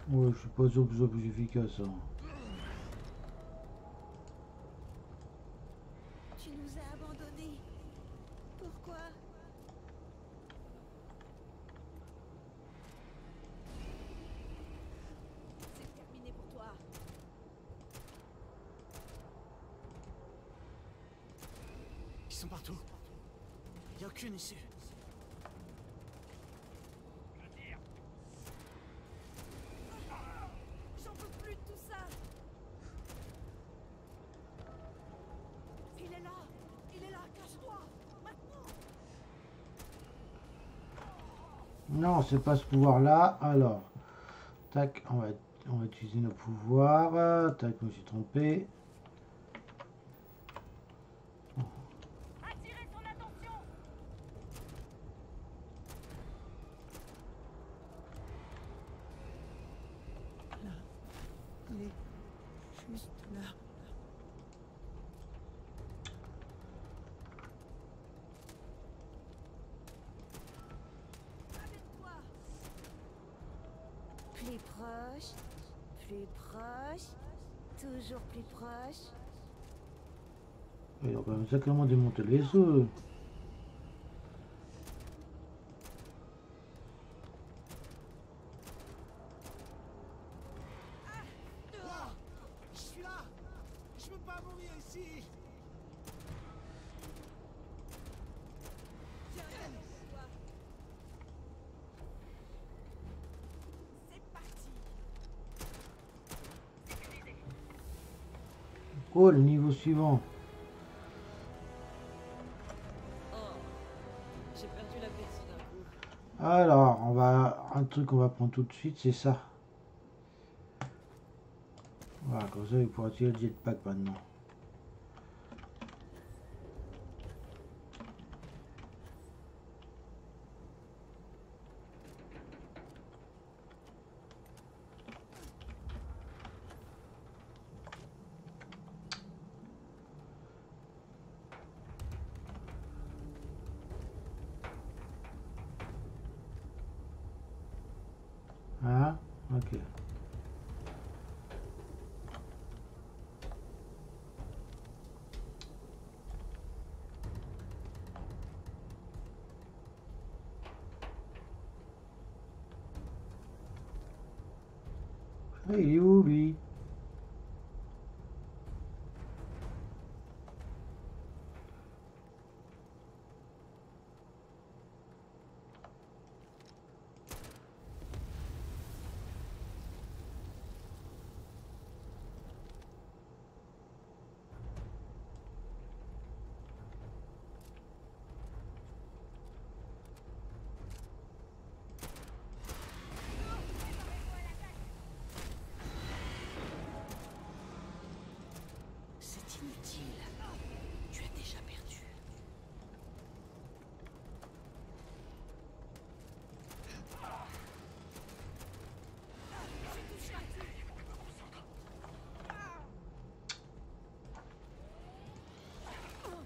Ouais, je suis pas sûr que ce soit plus efficace. hein. Tu nous as abandonnés. Pourquoi C'est terminé pour toi. Ils sont partout. Il a aucune issue. J'en peux plus de tout ça. Il est là. Il est là. Cache-toi. Maintenant. Non, c'est pas ce pouvoir-là. Alors, tac, on va, on va utiliser nos pouvoirs. Tac, je me suis trompé. Attirez son attention Là. Il est juste là. Amène-toi. Plus proche. Plus proche. Toujours plus proche. Il a quand même sacrément démonté le vaisseau. Ah Je suis là Je veux pas mourir ici Tiens, toi. C'est parti. Oh, le niveau suivant? Truc qu'on va prendre tout de suite, c'est ça. Voilà, comme ça, il pourra tirer le jetpack maintenant. Hein Ok. Ah, il est où lui C'est inutile. Tu as déjà perdu.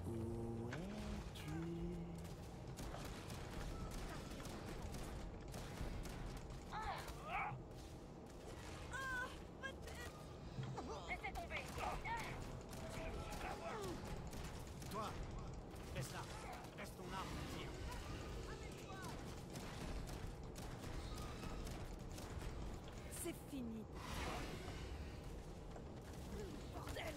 Où es-tu Laissez tomber Toi Laisse là Reste ton arme, tire C'est fini. Bordel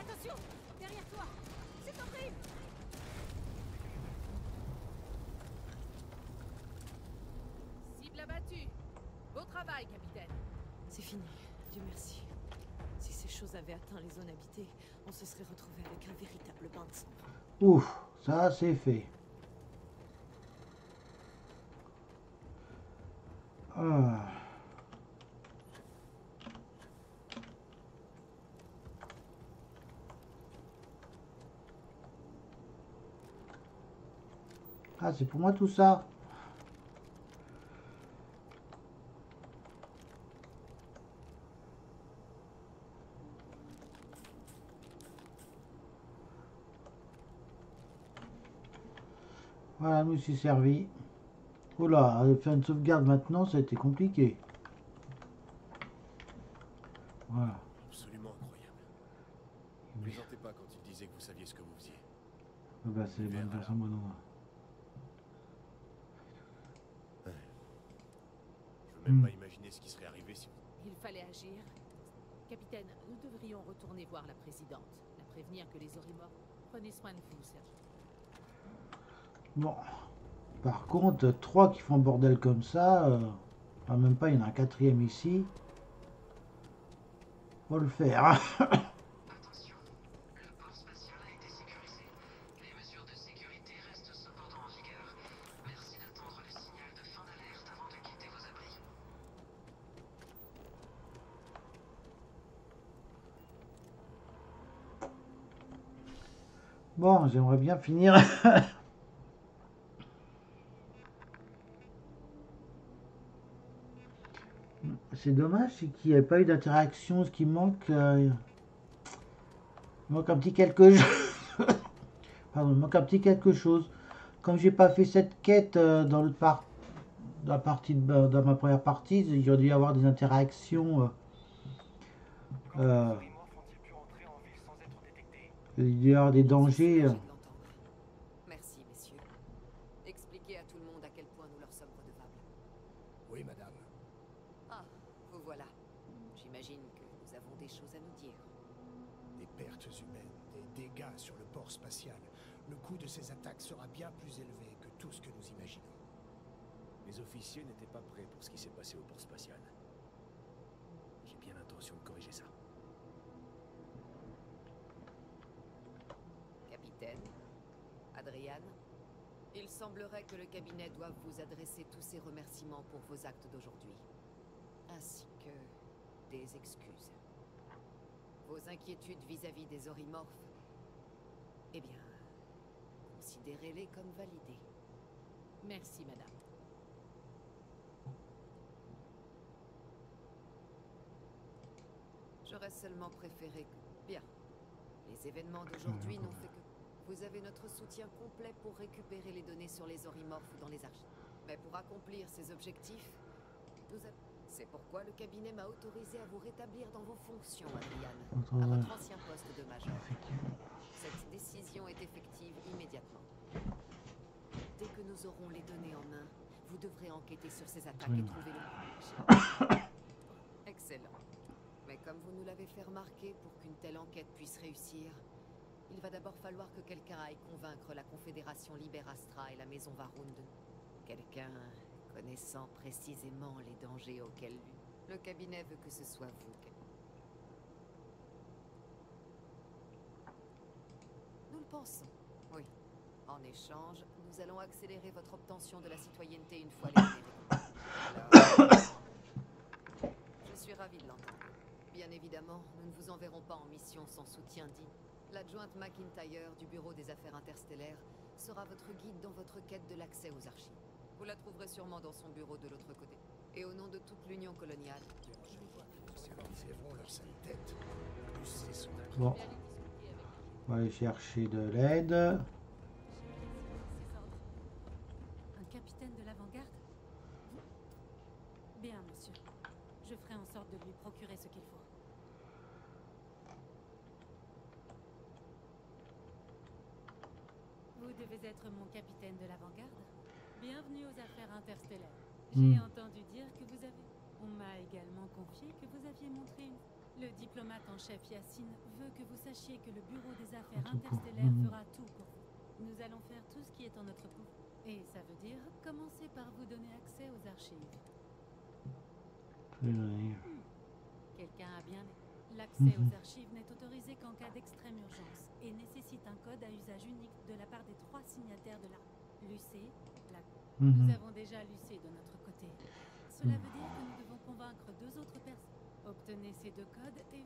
Attention Derrière toi C'est horrible Cible abattue. Beau travail, capitaine. C'est fini. Dieu merci. Si ces choses avaient atteint les zones habitées, on se serait retrouvé avec un véritable bain de sang. Ouf, ça c'est fait. Ah. Ah, c'est pour moi tout ça. Voilà, nous suis servi. Oula, faire une sauvegarde maintenant, ça a été compliqué. Voilà. Absolument incroyable. Ne plaisantez pas quand il disait que vous saviez ce que vous faisiez. Ah bah, c'est les bonnes personnes, moi non. Je veux même Hmm. pas imaginer ce qui serait arrivé si Il fallait agir. Capitaine, nous devrions retourner voir la présidente, la prévenir que les Orimors. Prenez soin de vous, Serge. Bon. Par contre, trois qui font bordel comme ça, euh, enfin, même pas, il y en a un quatrième ici. Faut le faire. hein. Attention, le port spatial a été sécurisé. Les mesures de sécurité restent cependant en vigueur. Merci d'attendre le signal de fin d'alerte avant de quitter vos abris. Bon, j'aimerais bien finir. C'est dommage, c'est qu'il n'y ait pas eu d'interaction. Ce qui manque, euh, il manque un petit quelque chose. Pardon, il manque un petit quelque chose. Comme j'ai pas fait cette quête euh, dans le par... dans la partie de... dans ma première partie, il y aurait dû y avoir des interactions. euh, euh, il y avoir des dangers. euh, Merci, messieurs. Expliquez à tout le monde à quel point nous leur sommes redevables. Oui, madame. Ah, vous voilà. J'imagine que nous avons des choses à nous dire. Des pertes humaines, des dégâts sur le port spatial. Le coût de ces attaques sera bien plus élevé que tout ce que nous imaginons. les officiers n'étaient pas prêts pour ce qui s'est passé au port spatial. J'ai bien l'intention de corriger ça. Capitaine, Adriane, il semblerait que le cabinet doive vous adresser tous ses remerciements pour vos actes d'aujourd'hui, ainsi que des excuses. Vos inquiétudes vis-à-vis des orimorphes, eh bien, considérez-les comme validées. Merci, madame. J'aurais seulement préféré que... Bien. Les événements d'aujourd'hui n'ont fait que... Vous avez notre soutien complet pour récupérer les données sur les orimorphes dans les archives. Mais pour accomplir ces objectifs, nous a- C'est pourquoi le cabinet m'a autorisé à vous rétablir dans vos fonctions, Adriane, à votre ancien poste de major. Cette décision est effective immédiatement. Dès que nous aurons les données en main, vous devrez enquêter sur ces attaques et trouver le... Excellent. Mais comme vous nous l'avez fait remarquer, pour qu'une telle enquête puisse réussir, il va d'abord falloir que quelqu'un aille convaincre la Confédération Liberastra et la Maison Varund. Quelqu'un connaissant précisément les dangers auxquels le cabinet veut que ce soit vous. Nous le pensons, oui. En échange, nous allons accélérer votre obtention de la citoyenneté une fois récoltées. Alors, Je suis ravi de l'entendre. Bien évidemment, nous ne vous enverrons pas en mission sans soutien digne. L'adjointe McIntyre du Bureau des Affaires Interstellaires sera votre guide dans votre quête de l'accès aux archives. Vous la trouverez sûrement dans son bureau de l'autre côté. Et au nom de toute l'Union coloniale, Bon. On va aller chercher de l'aide. Un capitaine de l'avant-garde? Bien, monsieur. Je ferai en sorte de lui procurer ce qu'il faut. Vous devez être mon capitaine de l'avant-garde Bienvenue aux affaires interstellaires. J'ai Hmm. entendu dire que vous avez... On m'a également confié que vous aviez montré une... Le diplomate en chef Yacine veut que vous sachiez que le Bureau des affaires interstellaires Mhm. fera tout pour vous. Nous allons faire tout ce qui est en notre pouvoir. Et ça veut dire commencer par vous donner accès aux archives. Donner. Quelqu'un a bien... L'accès aux archives n'est autorisé qu'en cas d'extrême urgence et nécessite un code à usage unique de la part des trois signataires de la Lucé, la... Mhm. Nous avons déjà Lucé de notre côté. Cela veut dire que nous devons convaincre deux autres personnes. Obtenez ces deux codes et...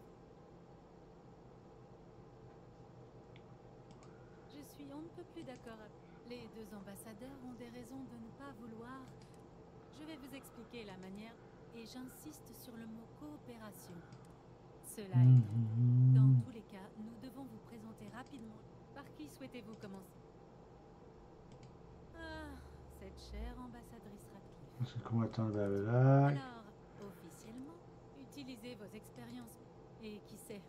Je suis on ne peut plus d'accord. avec- Les deux ambassadeurs ont des raisons de ne pas vouloir. Je vais vous expliquer la manière et j'insiste sur le mot coopération. Cela Mhm. étant, dans tous les cas, nous devons vous présenter rapidement. Par qui souhaitez-vous commencer Ah, cette chère ambassadrice Radcliffe. C'est combattant blablabla. Alors, officiellement, utilisez vos expériences. Et qui sait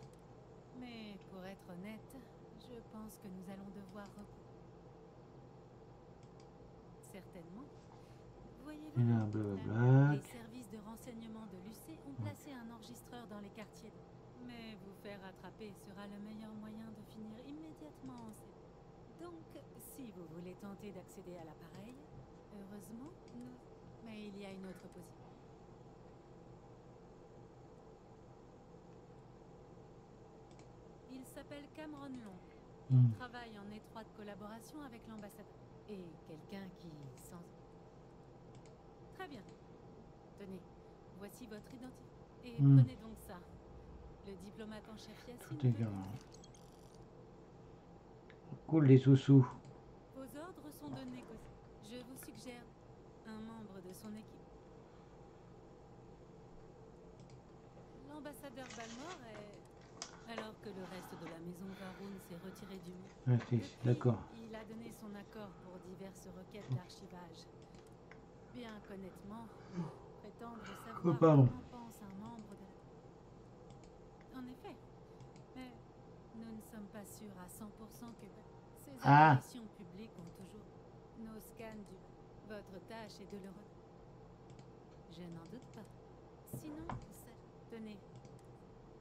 Mais pour être honnête, je pense que nous allons devoir... Certainement. Voyez-vous, blablabla. les services de renseignement de l'UC ont placé un enregistreur dans les quartiers. Faire attraper sera le meilleur moyen de finir immédiatement en Donc, si vous voulez tenter d'accéder à l'appareil, heureusement, nous... Mais il y a une autre position. Il s'appelle Cameron Long. Il Hmm. travaille en étroite collaboration avec l'ambassadeur. Et quelqu'un qui, sans... Très bien. Tenez, voici votre identité. Et Hmm. prenez donc. Le diplomate en chef Yassine. Tout est gamin. Cool les sous-sous. Vos ordres sont négocier. Je vous suggère un membre de son équipe. L'ambassadeur Balmore est... Alors que le reste de la maison Varoun s'est retiré du monde. C'est- d'accord. Il a donné son accord pour diverses requêtes d'archivage. Bien qu'honnêtement, prétendre savoir Oh, pardon. comment pense un membre de la... En effet. Mais nous ne sommes pas sûrs à 100% que ces Ah. publiques ont toujours nos scans du... Votre tâche est de le... Je n'en doute pas. Sinon, ça... Tenez.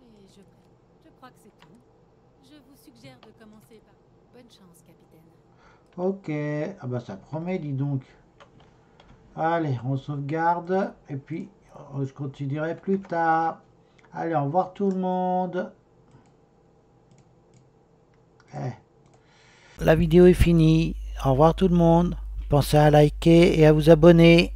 Et je... Je crois que c'est tout. Je vous suggère de commencer par... Bonne chance, capitaine. Ok. Ah bah ça promet, dis donc. Allez, on sauvegarde. Et puis, je continuerai plus tard. Allez, au revoir tout le monde. La vidéo est finie. Au revoir tout le monde. Pensez à liker et à vous abonner.